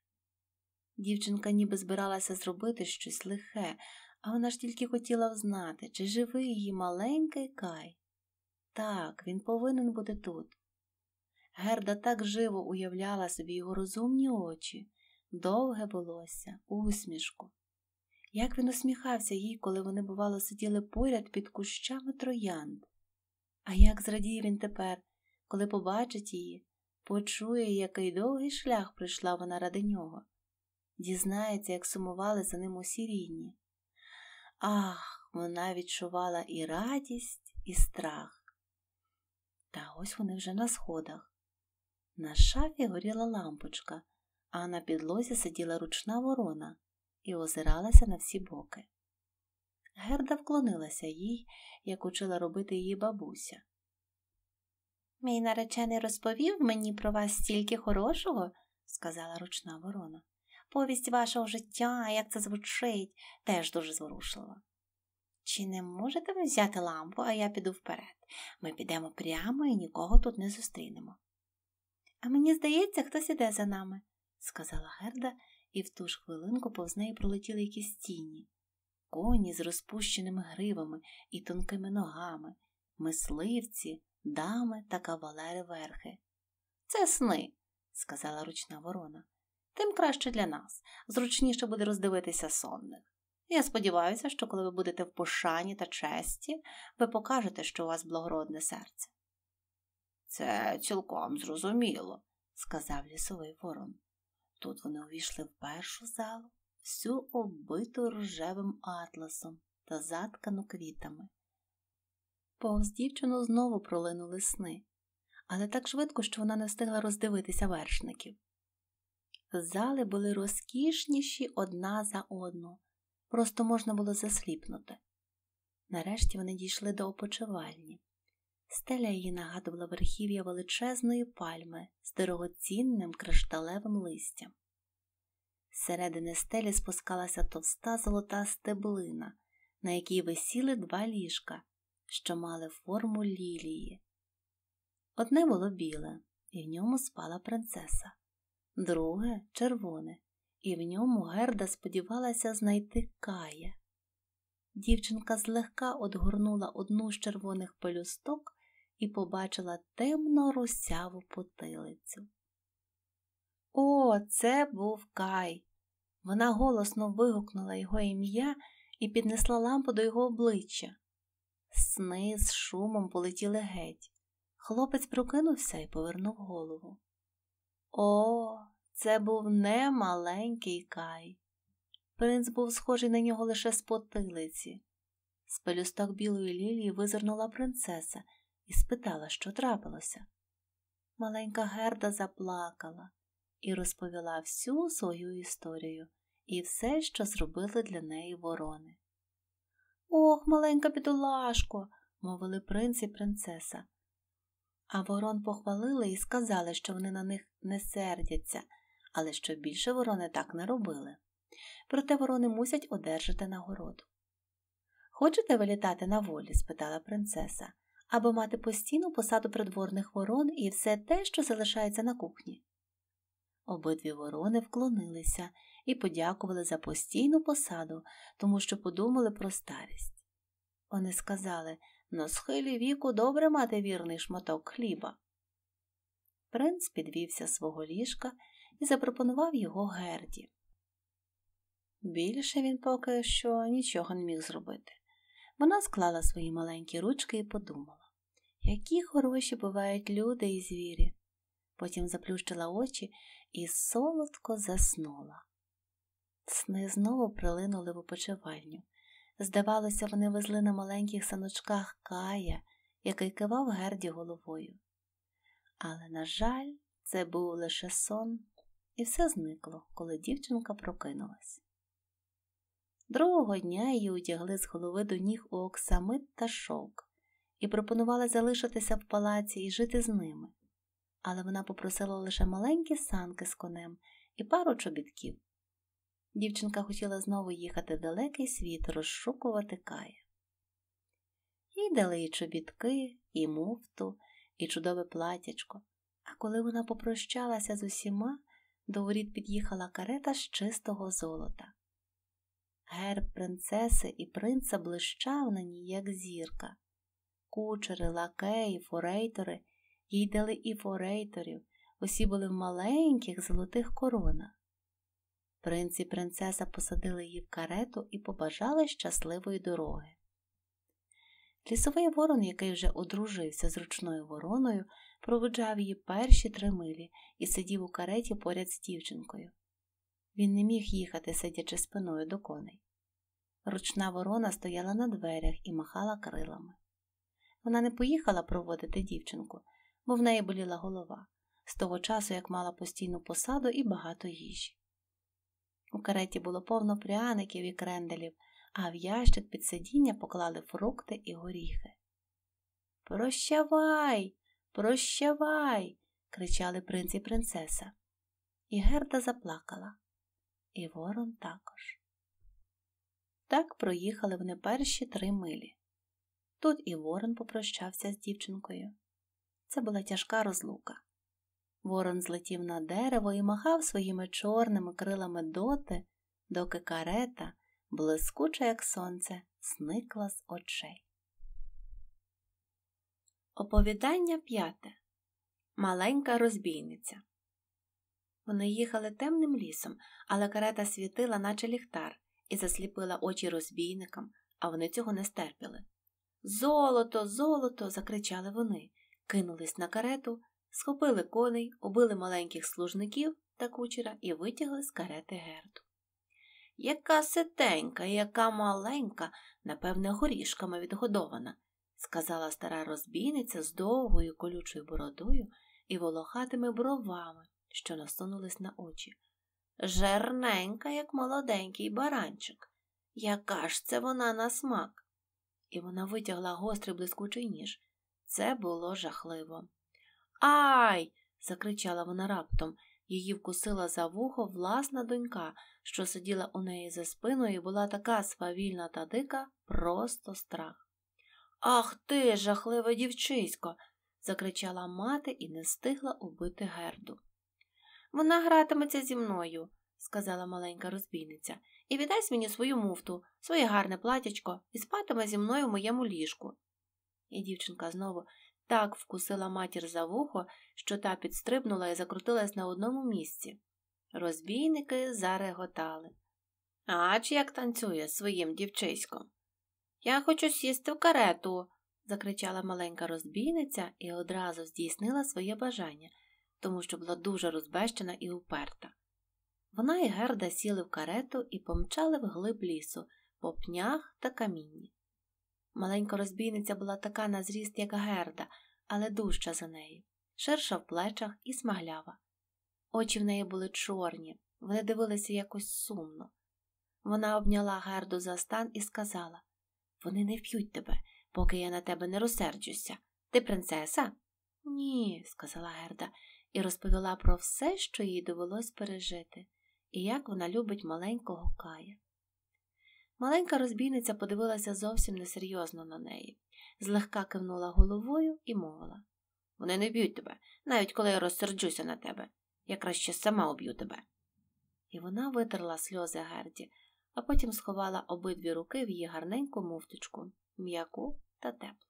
Дівчинка ніби збиралася зробити щось лихе, а вона ж тільки хотіла взнати, чи живий її маленький Кай. Так, він повинен бути тут. Герда так живо уявляла собі його розумні очі, довге волосся, усмішку. Як він усміхався їй, коли вони, бувало, сиділи поряд під кущами троянд. А як зрадіє він тепер, коли побачить її, почує, який довгий шлях прийшла вона ради нього, дізнається, як сумували за ним усі рідні. Ах, вона відчувала і радість, і страх. Та ось вони вже на сходах. На шафі горіла лампочка, а на підлозі сиділа ручна ворона і озиралася на всі боки. Герда вклонилася їй, як учила робити її бабуся. Мій наречений розповів мені про вас стільки хорошого, сказала ручна ворона. Повість вашого життя, як це звучить, теж дуже зворушлива. Чи не можете ви взяти лампу, а я піду вперед. Ми підемо прямо і нікого тут не зустрінемо. А мені здається, хтось іде за нами, сказала Герда, і в ту ж хвилинку повз неї пролетіли якісь тіні. Коні з розпущеними гривами і тонкими ногами, мисливці, дами та кавалери верхи. Це сни, сказала ручна ворона. Тим краще для нас, зручніше буде роздивитися сонних. Я сподіваюся, що коли ви будете в пошані та честі, ви покажете, що у вас благородне серце. Це цілком зрозуміло, сказав лісовий ворон. Тут вони увійшли в першу залу, всю оббиту рожевим атласом та заткану квітами. Повз дівчину знову пролинули сни, але так швидко, що вона не встигла роздивитися вершників. Зали були розкішніші одна за одну, просто можна було засліпнути. Нарешті вони дійшли до опочивальні. Стеля її нагадувала верхів'я величезної пальми з дорогоцінним кришталевим листям. Зсередини стелі спускалася товста золота стеблина, на якій висіли два ліжка, що мали форму лілії. Одне було біле, і в ньому спала принцеса, друге червоне, і в ньому Герда сподівалася знайти кая. Дівчинка злегка одгорнула одну з червоних пелюсток і побачила темно русяву потилицю. О, це був Кай. Вона голосно вигукнула його ім'я і піднесла лампу до його обличчя. Сни з шумом полетіли геть. Хлопець прокинувся і повернув голову. О, це був не маленький Кай. Принц був схожий на нього лише з потилиці. З пелюсток білої лілії визирнула принцеса і спитала, що трапилося. Маленька Герда заплакала і розповіла всю свою історію і все, що зробили для неї ворони. Ох, маленька бідолашко, мовили принц і принцеса. А ворон похвалили і сказали, що вони на них не сердяться, але що більше ворони так не робили. Проте ворони мусять одержати нагороду. Хочете вилітати на волі? спитала принцеса, або мати постійну посаду придворних ворон і все те, що залишається на кухні. Обидві ворони вклонилися і подякували за постійну посаду, тому що подумали про старість. Вони сказали на схилі віку добре мати вірний шматок хліба. Принц підвівся свого ліжка і запропонував його герді. Більше він поки що нічого не міг зробити. Вона склала свої маленькі ручки і подумала, які хороші бувають люди і звірі. Потім заплющила очі і солодко заснула. Сни знову прилинули в опочивальню. Здавалося, вони везли на маленьких саночках Кая, який кивав Герді головою. Але, на жаль, це був лише сон, і все зникло, коли дівчинка прокинулась. Другого дня її одягли з голови до ніг у оксамит та шовк і пропонували залишитися в палаці і жити з ними. Але вона попросила лише маленькі санки з конем і пару чобітків. Дівчинка хотіла знову їхати в далекий світ, розшукувати кая. Їй дали і чобітки, і муфту, і чудове платячко, а коли вона попрощалася з усіма, до воріт під'їхала карета з чистого золота. Герб принцеси і принца блищав на ній, як зірка. Кучери, лакеї, форейтори, їй дали і форейторів, усі були в маленьких золотих коронах. Принц і принцеса посадили її в карету і побажали щасливої дороги. Лісовий ворон, який вже одружився з ручною вороною, проведжав її перші три милі і сидів у кареті поряд з дівчинкою. Він не міг їхати, сидячи спиною до коней. Ручна ворона стояла на дверях і махала крилами. Вона не поїхала проводити дівчинку, бо в неї боліла голова, з того часу, як мала постійну посаду і багато їжі. У кареті було повно пряників і кренделів, а в ящик під сидіння поклали фрукти і горіхи. Прощавай, прощавай, кричали принц і принцеса. І Герда заплакала, і ворон також. Так проїхали вони перші три милі. Тут і Ворон попрощався з дівчинкою. Це була тяжка розлука. Ворон злетів на дерево і махав своїми чорними крилами доти, доки карета, блискуча, як сонце, зникла з очей. Оповідання п'яте Маленька розбійниця. Вони їхали темним лісом, але карета світила, наче ліхтар, і засліпила очі розбійникам, а вони цього не стерпіли. Золото, золото. закричали вони, кинулись на карету, схопили коней, убили маленьких служників та кучера і витягли з карети герду. Яка ситенька, яка маленька, напевне, горішками відгодована, сказала стара розбійниця з довгою колючою бородою і волохатими бровами, що насунулись на очі. Жерненька, як молоденький баранчик. Яка ж це вона на смак? і вона витягла гострий блискучий ніж. Це було жахливо. Ай! закричала вона раптом. Її вкусила за вухо власна донька, що сиділа у неї за спиною і була така свавільна та дика, просто страх. Ах ти, жахливе дівчисько. закричала мати і не встигла убити герду. Вона гратиметься зі мною, сказала маленька розбійниця, і віддасть мені свою муфту, своє гарне платячко і спатиме зі мною в моєму ліжку. І дівчинка знову так вкусила матір за вухо, що та підстрибнула і закрутилась на одному місці. Розбійники зареготали. Ач як танцює своїм дівчиськом. Я хочу сісти в карету, закричала маленька розбійниця і одразу здійснила своє бажання, тому що була дуже розбещена і уперта. Вона і Герда сіли в карету і помчали вглиб лісу, по пнях та камінні. Маленька розбійниця була така на зріст, як Герда, але дужча за неї, ширша в плечах і смаглява. Очі в неї були чорні, вони дивилися якось сумно. Вона обняла Герду за стан і сказала Вони не вп'ють тебе, поки я на тебе не розсерджуся. Ти принцеса? Ні, сказала Герда і розповіла про все, що їй довелось пережити і як вона любить маленького Кая. Маленька розбійниця подивилася зовсім несерйозно на неї, злегка кивнула головою і мовила Вони не б'ють тебе, навіть коли я розсерджуся на тебе. Я краще сама уб'ю тебе. І вона витерла сльози Герді, а потім сховала обидві руки в її гарненьку муфточку, м'яку та теплу.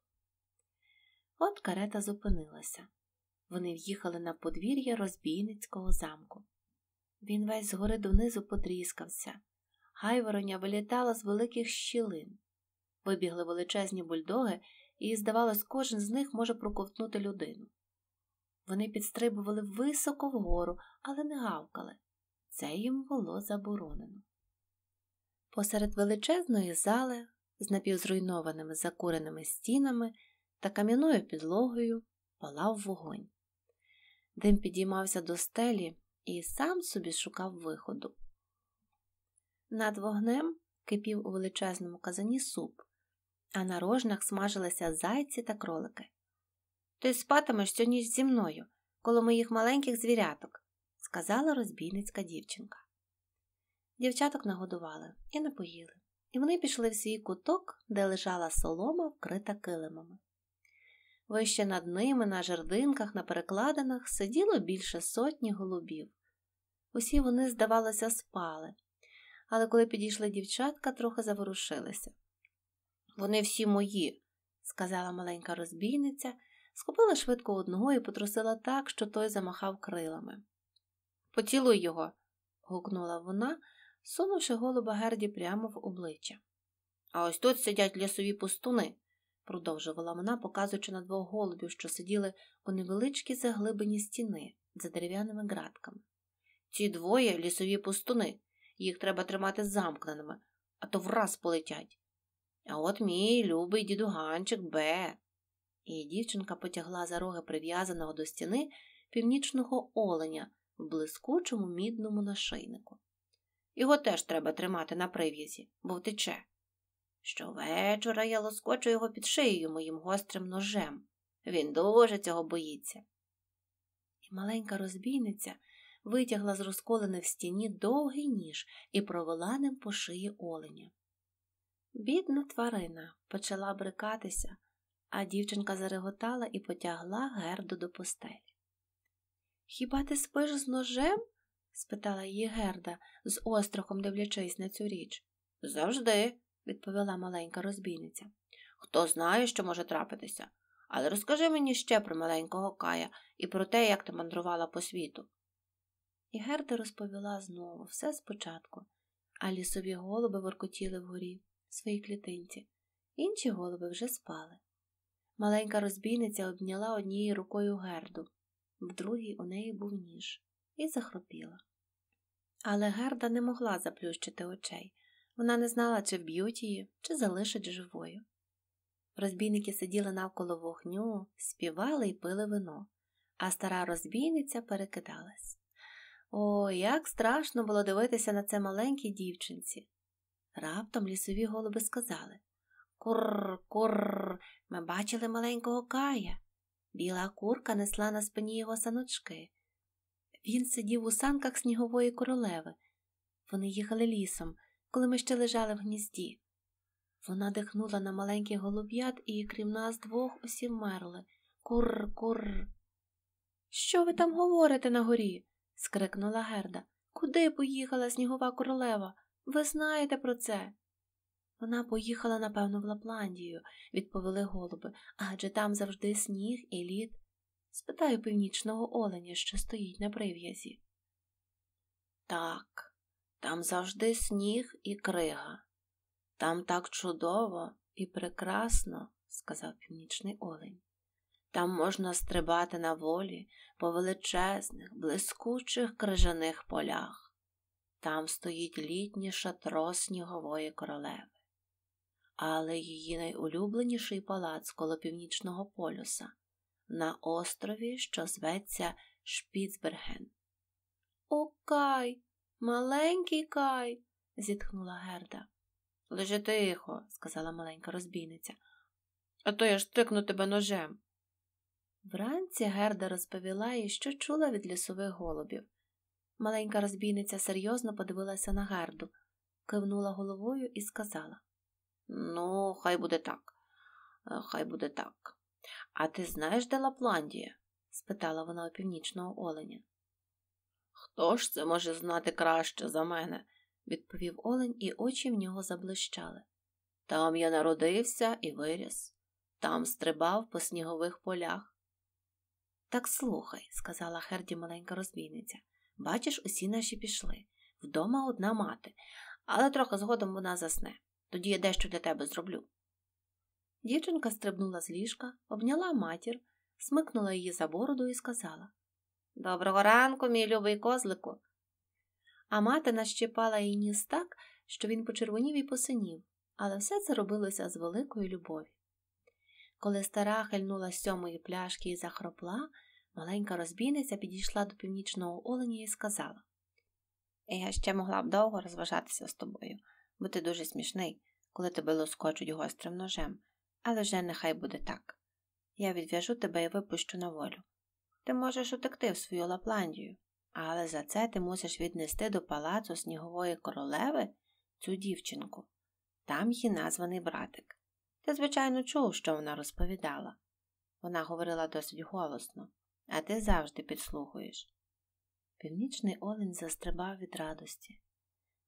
От карета зупинилася. Вони в'їхали на подвір'я розбійницького замку. Він весь згори донизу потріскався. Гайвороня вилітала з великих щілин. Вибігли величезні бульдоги, і, здавалось, кожен з них може проковтнути людину. Вони підстрибували високо вгору, але не гавкали. Це їм було заборонено. Посеред величезної зали з напівзруйнованими закуреними стінами та кам'яною підлогою палав вогонь. Дим підіймався до стелі і сам собі шукав виходу. Над вогнем кипів у величезному казані суп, а на рожнах смажилися зайці та кролики. Ти спатимеш цю ніч зі мною, коло моїх маленьких звіряток, сказала розбійницька дівчинка. Дівчаток нагодували і напоїли, і вони пішли в свій куток, де лежала солома, вкрита килимами. Вище над ними, на жердинках, на перекладинах, сиділо більше сотні голубів. Усі вони, здавалося, спали, але коли підійшли дівчатка, трохи заворушилися. Вони всі мої, сказала маленька розбійниця, схопила швидко одного і потрусила так, що той замахав крилами. Поцілуй його. гукнула вона, сунувши голуба Герді прямо в обличчя. А ось тут сидять лісові пустуни, продовжувала вона, показуючи на двох голубів, що сиділи у невеличкій заглибині стіни за дерев'яними ґратками. Ці двоє лісові пустуни, їх треба тримати замкненими, а то враз полетять. А от мій любий дідуганчик Б. І дівчинка потягла за роги прив'язаного до стіни північного оленя в блискучому мідному нашийнику. Його теж треба тримати на прив'язі, бо втече. Щовечора я лоскочу його під шиєю моїм гострим ножем. Він дуже цього боїться. І маленька розбійниця витягла з розколини в стіні довгий ніж і провела ним по шиї оленя. Бідна тварина почала брикатися, а дівчинка зареготала і потягла Герду до постелі. Хіба ти спиш з ножем? спитала її Герда, з острахом дивлячись на цю річ. Завжди, відповіла маленька розбійниця. Хто знає, що може трапитися, але розкажи мені ще про маленького Кая і про те, як ти мандрувала по світу. І Герда розповіла знову все спочатку, а лісові голуби воркотіли вгорі в своїй клітинці, інші голуби вже спали. Маленька розбійниця обняла однією рукою герду, в другій у неї був ніж, і захропіла. Але Герда не могла заплющити очей. Вона не знала, чи вб'ють її, чи залишать живою. Розбійники сиділи навколо вогню, співали і пили вино, а стара розбійниця перекидалась. О, як страшно було дивитися на це маленькій дівчинці. Раптом лісові голуби сказали Курр, курр, ми бачили маленького кая. Біла курка несла на спині його саночки. Він сидів у санках снігової королеви. Вони їхали лісом, коли ми ще лежали в гнізді. Вона дихнула на маленький голуб'ят і, крім нас двох, усі вмерли. Курр, курр. Що ви там говорите на горі? Скрикнула Герда. Куди поїхала снігова королева? Ви знаєте про це? Вона поїхала, напевно, в Лапландію, відповіли голуби, адже там завжди сніг і лід. Спитаю північного оленя, що стоїть на прив'язі. Так, там завжди сніг і крига. Там так чудово і прекрасно, сказав північний олень. Там можна стрибати на волі по величезних, блискучих крижаних полях. Там стоїть літнє шатро снігової королеви. Але її найулюбленіший палац коло північного полюса на острові, що зветься Шпіцберген. О, Кай, маленький Кай, зітхнула Герда. Лежи тихо, сказала маленька розбійниця, а то я ж тикну тебе ножем. Вранці Герда розповіла їй, що чула від лісових голубів. Маленька розбійниця серйозно подивилася на Герду, кивнула головою і сказала Ну, хай буде так, хай буде так. А ти знаєш, де Лапландія? спитала вона у північного оленя. Хто ж це може знати краще за мене? відповів олень, і очі в нього заблищали. Там я народився і виріс, там стрибав по снігових полях. Так слухай, сказала Херді маленька розбійниця. Бачиш, усі наші пішли. Вдома одна мати, але трохи згодом вона засне. Тоді я дещо для тебе зроблю. Дівчинка стрибнула з ліжка, обняла матір, смикнула її за бороду і сказала Доброго ранку, мій любий козлику. А мати нащипала її ніс так, що він почервонів і посинів, але все це робилося з великою любов'ю. Коли стара хильнула сьомої пляшки і захропла, маленька розбійниця підійшла до північного оленя і сказала Я ще могла б довго розважатися з тобою, бо ти дуже смішний, коли тебе лоскочуть гострим ножем, але вже нехай буде так. Я відв'яжу тебе і випущу на волю. Ти можеш утекти в свою Лапландію, але за це ти мусиш віднести до палацу снігової королеви цю дівчинку. Там її названий братик. Ти, звичайно, чув, що вона розповідала. Вона говорила досить голосно, а ти завжди підслухуєш. Північний олень застрибав від радості.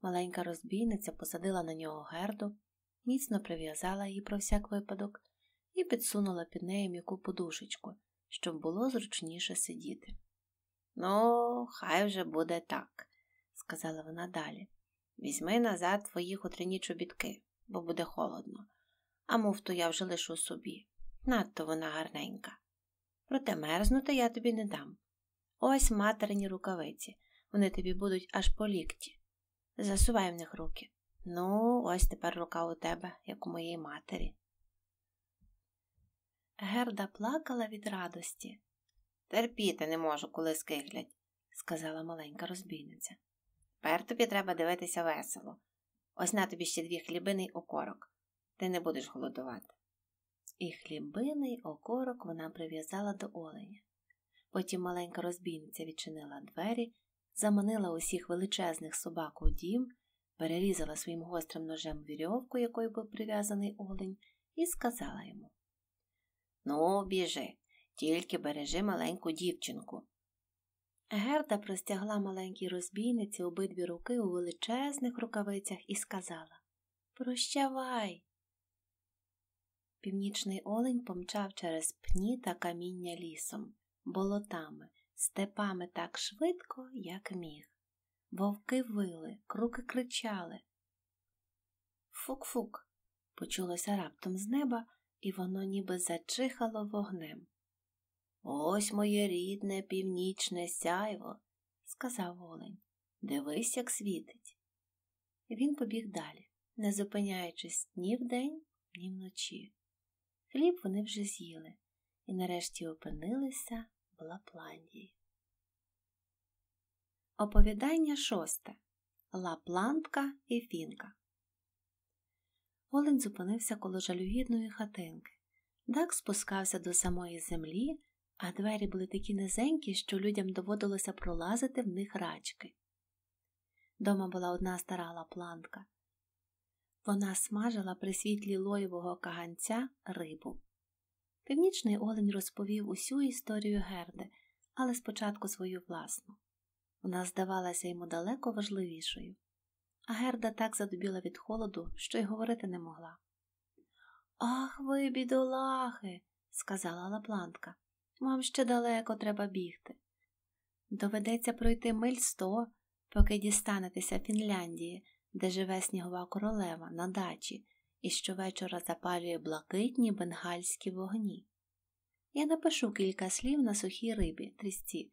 Маленька розбійниця посадила на нього герду, міцно прив'язала її про всяк випадок і підсунула під нею м'яку подушечку, щоб було зручніше сидіти. Ну, хай вже буде так, сказала вона далі. Візьми назад твої хутряні чобітки, бо буде холодно, а муфту я вже лишу собі. Надто вона гарненька. Проте мерзнути я тобі не дам. Ось материні рукавиці, вони тобі будуть аж по лікті. Засувай в них руки. Ну, ось тепер рука у тебе, як у моєї матері. Герда плакала від радості. Терпіти не можу, коли скиглять, сказала маленька розбійниця. Тепер тобі треба дивитися весело. Ось на тобі ще дві хлібини й окорок. Ти не будеш голодувати. І хлібини окорок вона прив'язала до оленя. Потім маленька розбійниця відчинила двері, заманила усіх величезних собак у дім, перерізала своїм гострим ножем вірьовку, якою був прив'язаний олень, і сказала йому Ну, біжи, тільки бережи маленьку дівчинку. Герда простягла маленькій розбійниці обидві руки у величезних рукавицях і сказала Прощавай. Північний олень помчав через пні та каміння лісом, болотами, степами так швидко, як міг. Вовки вили, круки кричали. Фук-фук, почулося раптом з неба, і воно ніби зачихало вогнем. Ось моє рідне північне сяйво, сказав Олень. Дивись, як світить. Він побіг далі, не зупиняючись ні вдень, ні вночі. Хліб вони вже з'їли і нарешті опинилися в Лапландії. Оповідання шосте Лапландка і Фінка. Олень зупинився коло жалюгідної хатинки. Дак спускався до самої землі, а двері були такі низенькі, що людям доводилося пролазити в них рачки. Дома була одна стара лапландка. Вона смажила при світлі лоєвого каганця рибу. Північний олень розповів усю історію Герди, але спочатку свою власну. Вона здавалася йому далеко важливішою, а Герда так задубіла від холоду, що й говорити не могла. Ах ви, бідолахи, сказала лаплантка, вам ще далеко треба бігти. Доведеться пройти миль сто, поки дістанетеся Фінляндії, де живе снігова королева на дачі і щовечора запалює блакитні бенгальські вогні. Я напишу кілька слів на сухій рибі, трісці.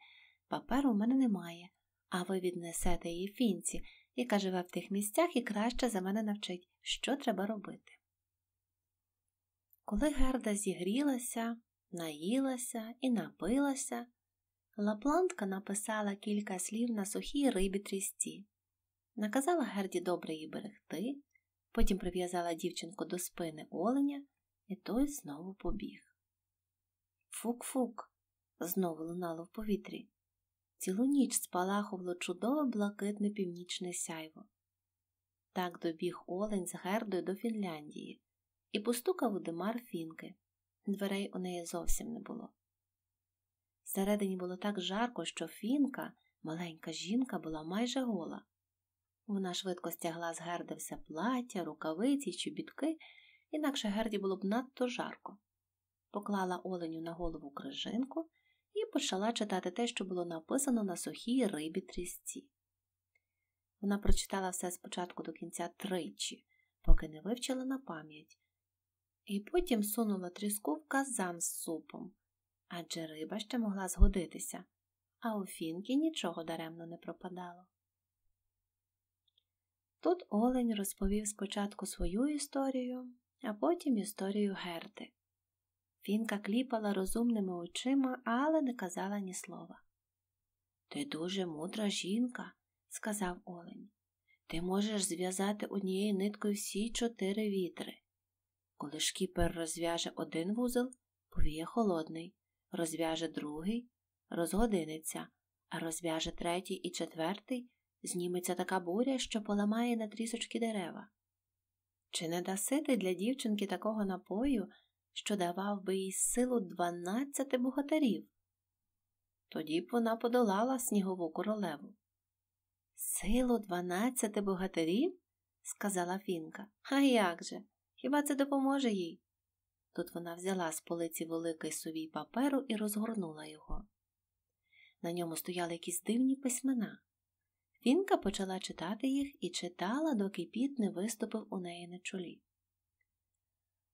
Паперу в мене немає, а ви віднесете її фінці, яка живе в тих місцях і краще за мене навчить, що треба робити. Коли Герда зігрілася, наїлася і напилася, Лаплантка написала кілька слів на сухій рибі трісці, наказала Герді добре її берегти, потім прив'язала дівчинку до спини оленя, і той знову побіг. Фук-фук, знову лунало в повітрі. Цілу ніч спалахувало чудове блакитне північне сяйво. Так добіг олень з Гердою до Фінляндії і постукав у димар фінки. Дверей у неї зовсім не було. Всередині було так жарко, що фінка, маленька жінка, була майже гола. Вона швидко стягла з Герди все плаття, рукавиці й чобітки, інакше Герді було б надто жарко. Поклала оленю на голову крижинку і почала читати те, що було написано на сухій рибі трісці. Вона прочитала все спочатку до кінця тричі, поки не вивчила на пам'ять, і потім сунула тріску в казан з супом, адже риба ще могла згодитися, а у фінки нічого даремно не пропадало. Тут Олень розповів спочатку свою історію, а потім історію Герти. Фінка кліпала розумними очима, але не казала ні слова. Ти дуже мудра жінка, сказав Олень. Ти можеш зв'язати однією ниткою всі чотири вітри. Коли шкіпер розв'яже один вузол, повіє холодний, розв'яже другий, розгодиниться, а розв'яже третій і четвертий, зніметься така буря, що поламає на трісочки дерева. Чи не даси ти для дівчинки такого напою, що давав би їй силу дванадцяти богатирів? Тоді б вона подолала снігову королеву. Силу дванадцяти богатирів? сказала Фінка. А як же? Хіба це допоможе їй? Тут вона взяла з полиці великий сувій паперу і розгорнула його. На ньому стояли якісь дивні письмена. Фінка почала читати їх і читала, доки піт не виступив у неї на чолі.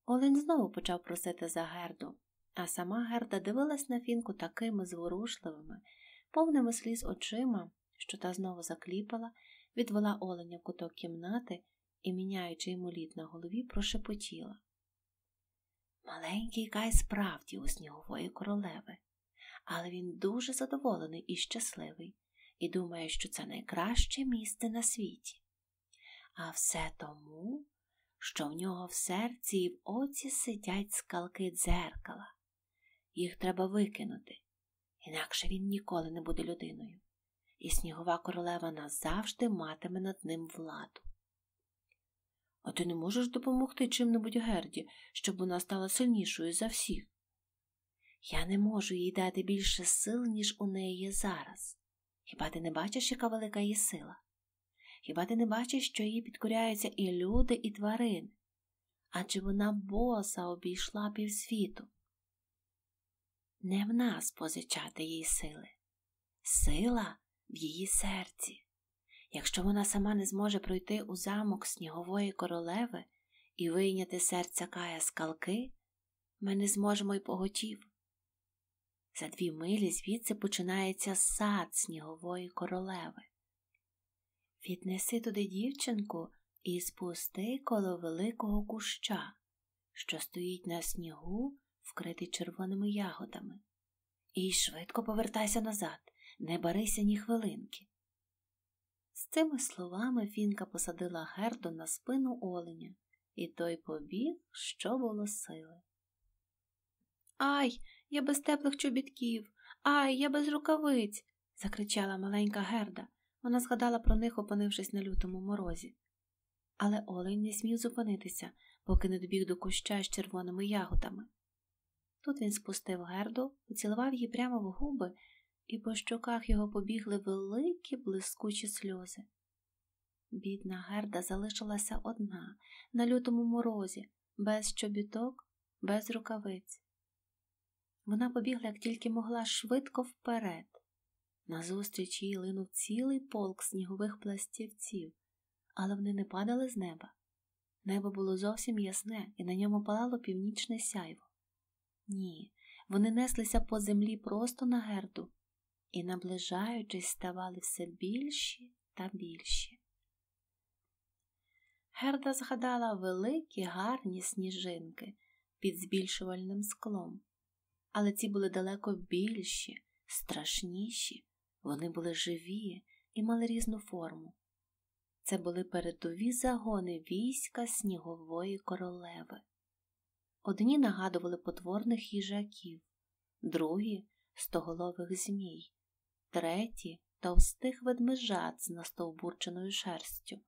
Олень знову почав просити за герду, а сама Герда дивилась на фінку такими зворушливими, повними сліз очима, що та знову закліпала, відвела оленя в куток кімнати і, міняючи йому лід на голові, прошепотіла. Маленький Кай справді у снігової королеви, але він дуже задоволений і щасливий і думає, що це найкраще місце на світі. А все тому, що в нього в серці і в оці сидять скалки дзеркала. Їх треба викинути, інакше він ніколи не буде людиною, і снігова королева назавжди матиме над ним владу. А ти не можеш допомогти чим-небудь Герді, щоб вона стала сильнішою за всіх? Я не можу їй дати більше сил, ніж у неї є зараз. Хіба ти не бачиш, яка велика її сила? Хіба ти не бачиш, що їй підкоряються і люди, і тварини? Адже вона боса обійшла півсвіту. Не в нас позичати їй сили. Сила в її серці. Якщо вона сама не зможе пройти у замок снігової королеви і вийняти серця кая скалки, ми не зможемо й поготів. За дві милі звідси починається сад снігової королеви. Віднеси туди дівчинку і спусти коло великого куща, що стоїть на снігу, вкритий червоними ягодами. І швидко повертайся назад, не барися ні хвилинки. З цими словами Фінка посадила Герду на спину оленя, і той побіг, що було сили. Ай, я без теплих чобітків, ай, я без рукавиць. закричала маленька Герда. Вона згадала про них, опинившись на лютому морозі. Але олень не смів зупинитися, поки не добіг до куща з червоними ягодами. Тут він спустив герду, поцілував її прямо в губи, і по щоках його побігли великі блискучі сльози. Бідна герда залишилася одна, на лютому морозі, без чобіток, без рукавиць. Вона побігла, як тільки могла, швидко вперед. Назустріч їй линув цілий полк снігових пластівців, але вони не падали з неба. Небо було зовсім ясне, і на ньому палало північне сяйво. Ні, вони неслися по землі просто на герду і, наближаючись, ставали все більші та більші. Герда згадала великі гарні сніжинки під збільшувальним склом, але ці були далеко більші, страшніші, вони були живі і мали різну форму. Це були передові загони війська снігової королеви. Одні нагадували потворних їжаків, другі стоголових змій, треті товстих ведмежат з настовбурченою шерстю.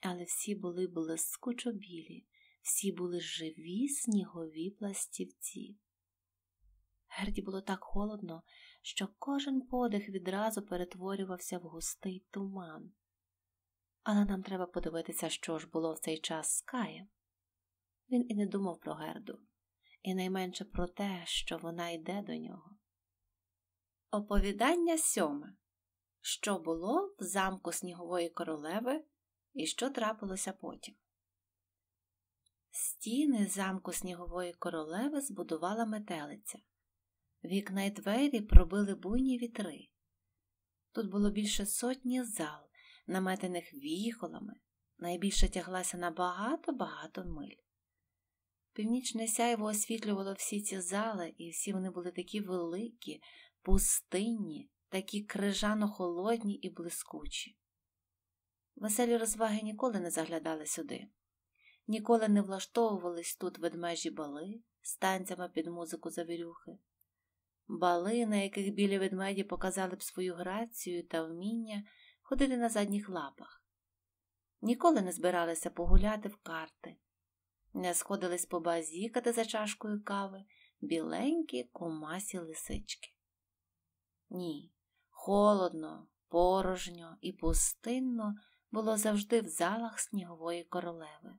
Але всі були блискучо білі, всі були живі снігові пластівці. Герді було так холодно, що кожен подих відразу перетворювався в густий туман. Але нам треба подивитися, що ж було в цей час з Каєм. Він і не думав про Герду, і найменше про те, що вона йде до нього. Оповідання сьоме Що було в замку снігової королеви і що трапилося потім. Стіни замку снігової королеви збудувала метелиця. Вікна й двері пробили буйні вітри. Тут було більше сотні зал, наметених віхолами, найбільше тяглася на багато-багато миль. Північне сяйво освітлювало всі ці зали, і всі вони були такі великі, пустинні, такі крижано холодні і блискучі. Веселі розваги ніколи не заглядали сюди, ніколи не влаштовувались тут ведмежі бали з танцями під музику завірюхи, бали, на яких білі ведмеді показали б свою грацію та вміння ходити на задніх лапах, ніколи не збиралися погуляти в карти, не сходились побазікати за чашкою кави біленькі кумасі лисички. Ні, холодно, порожньо і пустинно було завжди в залах снігової королеви.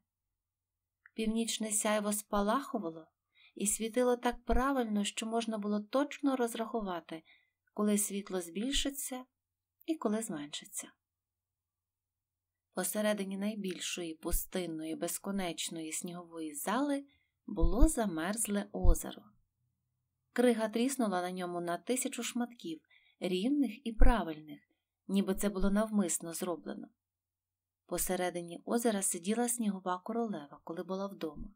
Північне сяйво спалахувало і світило так правильно, що можна було точно розрахувати, коли світло збільшиться і коли зменшиться. Посередині найбільшої пустинної безконечної снігової зали було замерзле озеро. Крига тріснула на ньому на тисячу шматків, рівних і правильних, ніби це було навмисно зроблено. Посередині озера сиділа снігова королева, коли була вдома.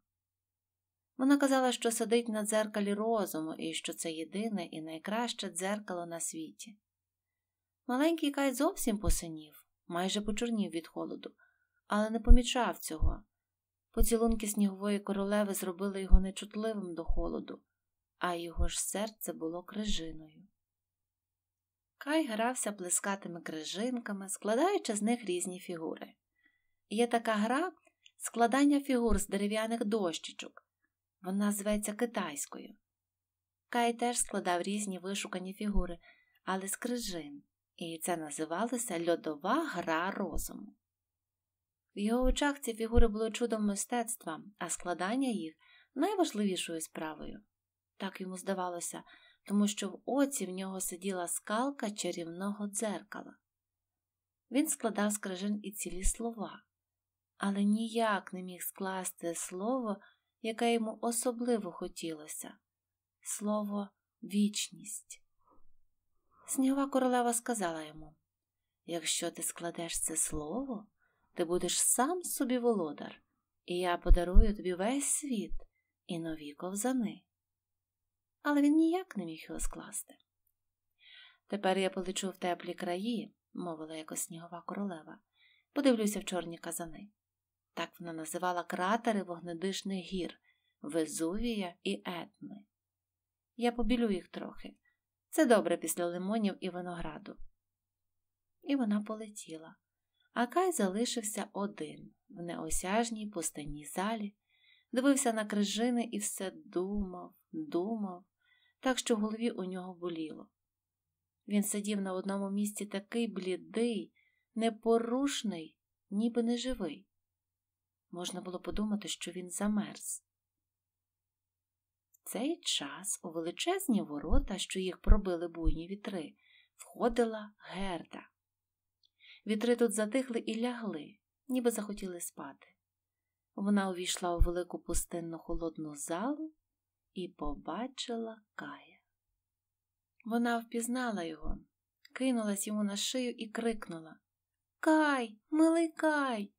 Вона казала, що сидить на дзеркалі розуму і що це єдине і найкраще дзеркало на світі. Маленький кай зовсім посинів, майже почорнів від холоду, але не помічав цього. Поцілунки снігової королеви зробили його нечутливим до холоду, а його ж серце було крижиною. Кай грався плескатими крижинками, складаючи з них різні фігури. Є така гра складання фігур з дерев'яних дощечок. Вона зветься китайською. Кай теж складав різні вишукані фігури, але з крижин, і це називалося льодова гра розуму. В його очах ці фігури були чудом мистецтва, а складання їх найважливішою справою. Так йому здавалося, тому що в оці в нього сиділа скалка чарівного дзеркала. Він складав з крижин і цілі слова, але ніяк не міг скласти слово, яке йому особливо хотілося слово вічність. Снігова королева сказала йому Якщо ти складеш це слово, ти будеш сам собі володар, і я подарую тобі весь світ і нові ковзани. Але він ніяк не міг його скласти. Тепер я полечу в теплі краї, мовила якось снігова королева, подивлюся в чорні казани. Так вона називала кратери вогнедишних гір, Везувія і Етни. Я побілю їх трохи. Це добре після лимонів і винограду. І вона полетіла, а Кай залишився один в неосяжній пустинній залі, дивився на крижини і все думав, думав, так що в голові у нього боліло. Він сидів на одному місці такий блідий, непорушний, ніби неживий. Можна було подумати, що він замерз. В цей час у величезні ворота, що їх пробили буйні вітри, входила герда. Вітри тут затихли і лягли, ніби захотіли спати. Вона увійшла у велику пустинну холодну залу і побачила Кая. Вона впізнала його, кинулась йому на шию і крикнула Кай, милий Кай,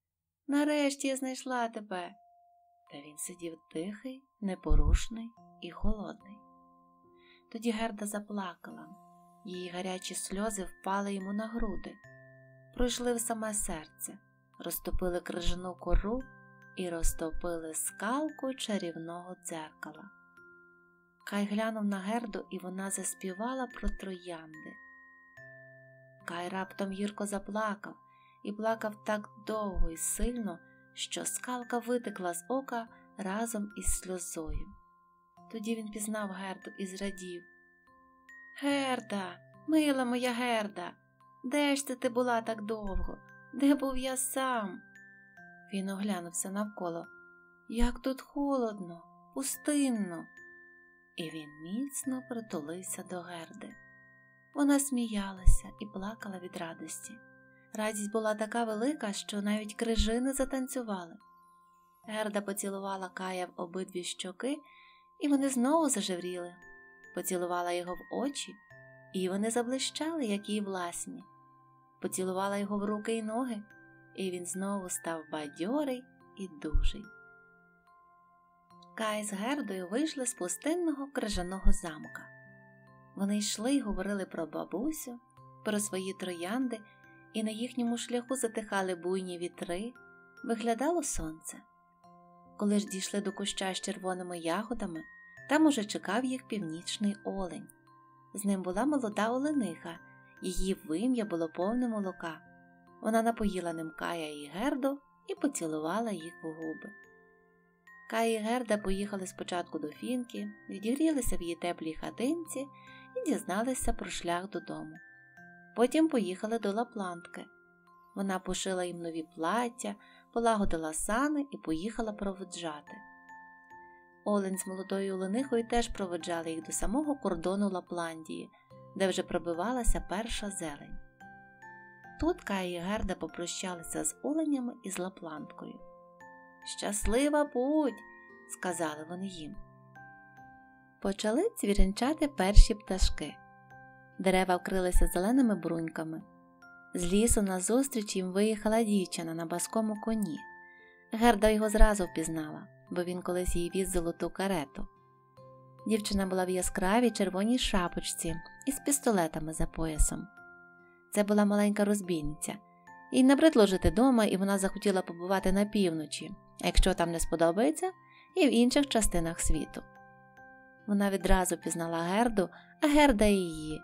нарешті я знайшла тебе. Та він сидів тихий, непорушний і холодний. Тоді Герда заплакала, її гарячі сльози впали йому на груди, пройшли в саме серце, розтопили крижану кору і розтопили скалку чарівного дзеркала. Кай глянув на Герду, і вона заспівала про троянди. Кай раптом гірко заплакав і плакав так довго і сильно, що скалка витекла з ока разом із сльозою. Тоді він пізнав Герду і зрадів. Герда, мила моя Герда, де ж ти була так довго? Де був я сам? Він оглянувся навколо. Як тут холодно, пустинно. І він міцно притулився до Герди. Вона сміялася і плакала від радості. Радість була така велика, що навіть крижини затанцювали. Герда поцілувала Кая в обидві щоки, і вони знову зажевріли, поцілувала його в очі, і вони заблищали, як її власні, поцілувала його в руки й ноги, і він знову став бадьорий і дужий. Кай з Гердою вийшли з пустинного крижаного замка. Вони йшли й говорили про бабусю, про свої троянди, і на їхньому шляху затихали буйні вітри, виглядало сонце. Коли ж дійшли до куща з червоними ягодами, там уже чекав їх північний олень. З ним була молода олениха, її вим'я було повне молока. Вона напоїла ним Кая і Герду і поцілувала їх в губи. Кай і Герда поїхали спочатку до Фінки, відігрілися в її теплій хатинці і дізналися про шлях додому. Потім поїхали до Лаплантки. Вона пошила їм нові плаття, полагодила сани і поїхала проводжати. Олень з молодою оленихою теж проводжали їх до самого кордону Лапландії, де вже пробивалася перша зелень. Тут Кай і Герда попрощалися з оленями і з Лапланткою. Щаслива путь, сказали вони їм. Почали цвірінчати перші пташки. Дерева вкрилися зеленими бруньками. З лісу назустріч їм виїхала дівчина на баскому коні. Герда його зразу впізнала, бо він колись їй віз золоту карету. Дівчина була в яскравій червоній шапочці із пістолетами за поясом. Це була маленька розбійниця. Їй набридло жити дома, і вона захотіла побувати на півночі, а якщо там не сподобається, і в інших частинах світу. Вона відразу пізнала Герду, а Герда її.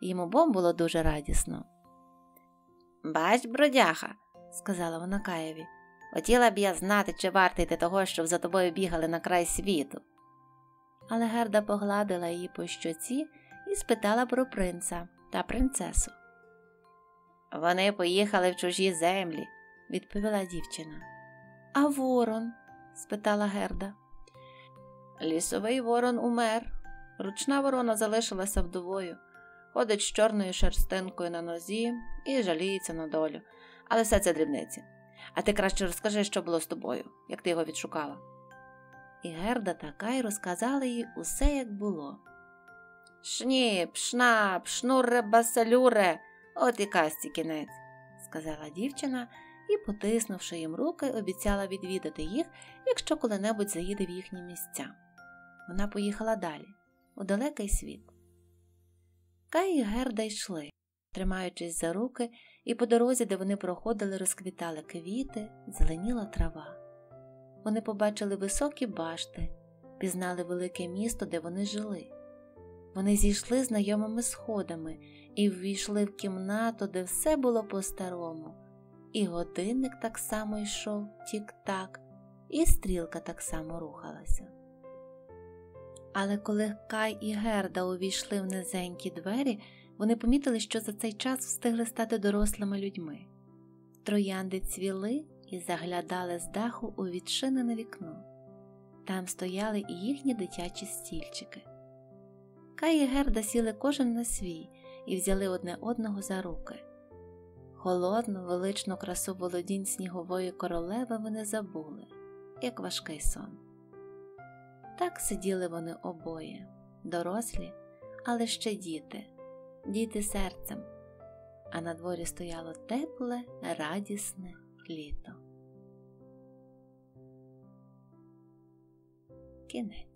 Їм обом було дуже радісно. Бач, бродяха, сказала вона Каєві, хотіла б я знати, чи вартий ти того, щоб за тобою бігали на край світу. Але Герда погладила її по щоці і спитала про принца та принцесу. Вони поїхали в чужі землі, відповіла дівчина. А ворон? спитала Герда. Лісовий ворон умер. Ручна ворона залишилася вдовою, ходить з чорною шерстинкою на нозі і жаліється на долю. Але все це дрібниці. А ти краще розкажи, що було з тобою, як ти його відшукала. І Герда та Кай розказали їй усе, як було. Шніп, шнап, шнурре, басалюре, от і касті кінець, сказала дівчина і, потиснувши їм руки, обіцяла відвідати їх, якщо коли-небудь заїде в їхні місця. Вона поїхала далі, у далекий світ. Кай і Герда йшли, тримаючись за руки, і по дорозі, де вони проходили, розквітали квіти, зеленіла трава. Вони побачили високі башти, пізнали велике місто, де вони жили. Вони зійшли знайомими сходами і ввійшли в кімнату, де все було по-старому, і годинник так само йшов тік-так, і стрілка так само рухалася. Але коли Кай і Герда увійшли в низенькі двері, вони помітили, що за цей час встигли стати дорослими людьми. Троянди цвіли і заглядали з даху у відчинене вікно. Там стояли і їхні дитячі стільчики. Кай і Герда сіли кожен на свій і взяли одне одного за руки. Холодну, величну красу володінь снігової королеви вони забули, як важкий сон. Так сиділи вони обоє, дорослі, але ще діти, діти серцем, а на дворі стояло тепле, радісне літо. Кінець.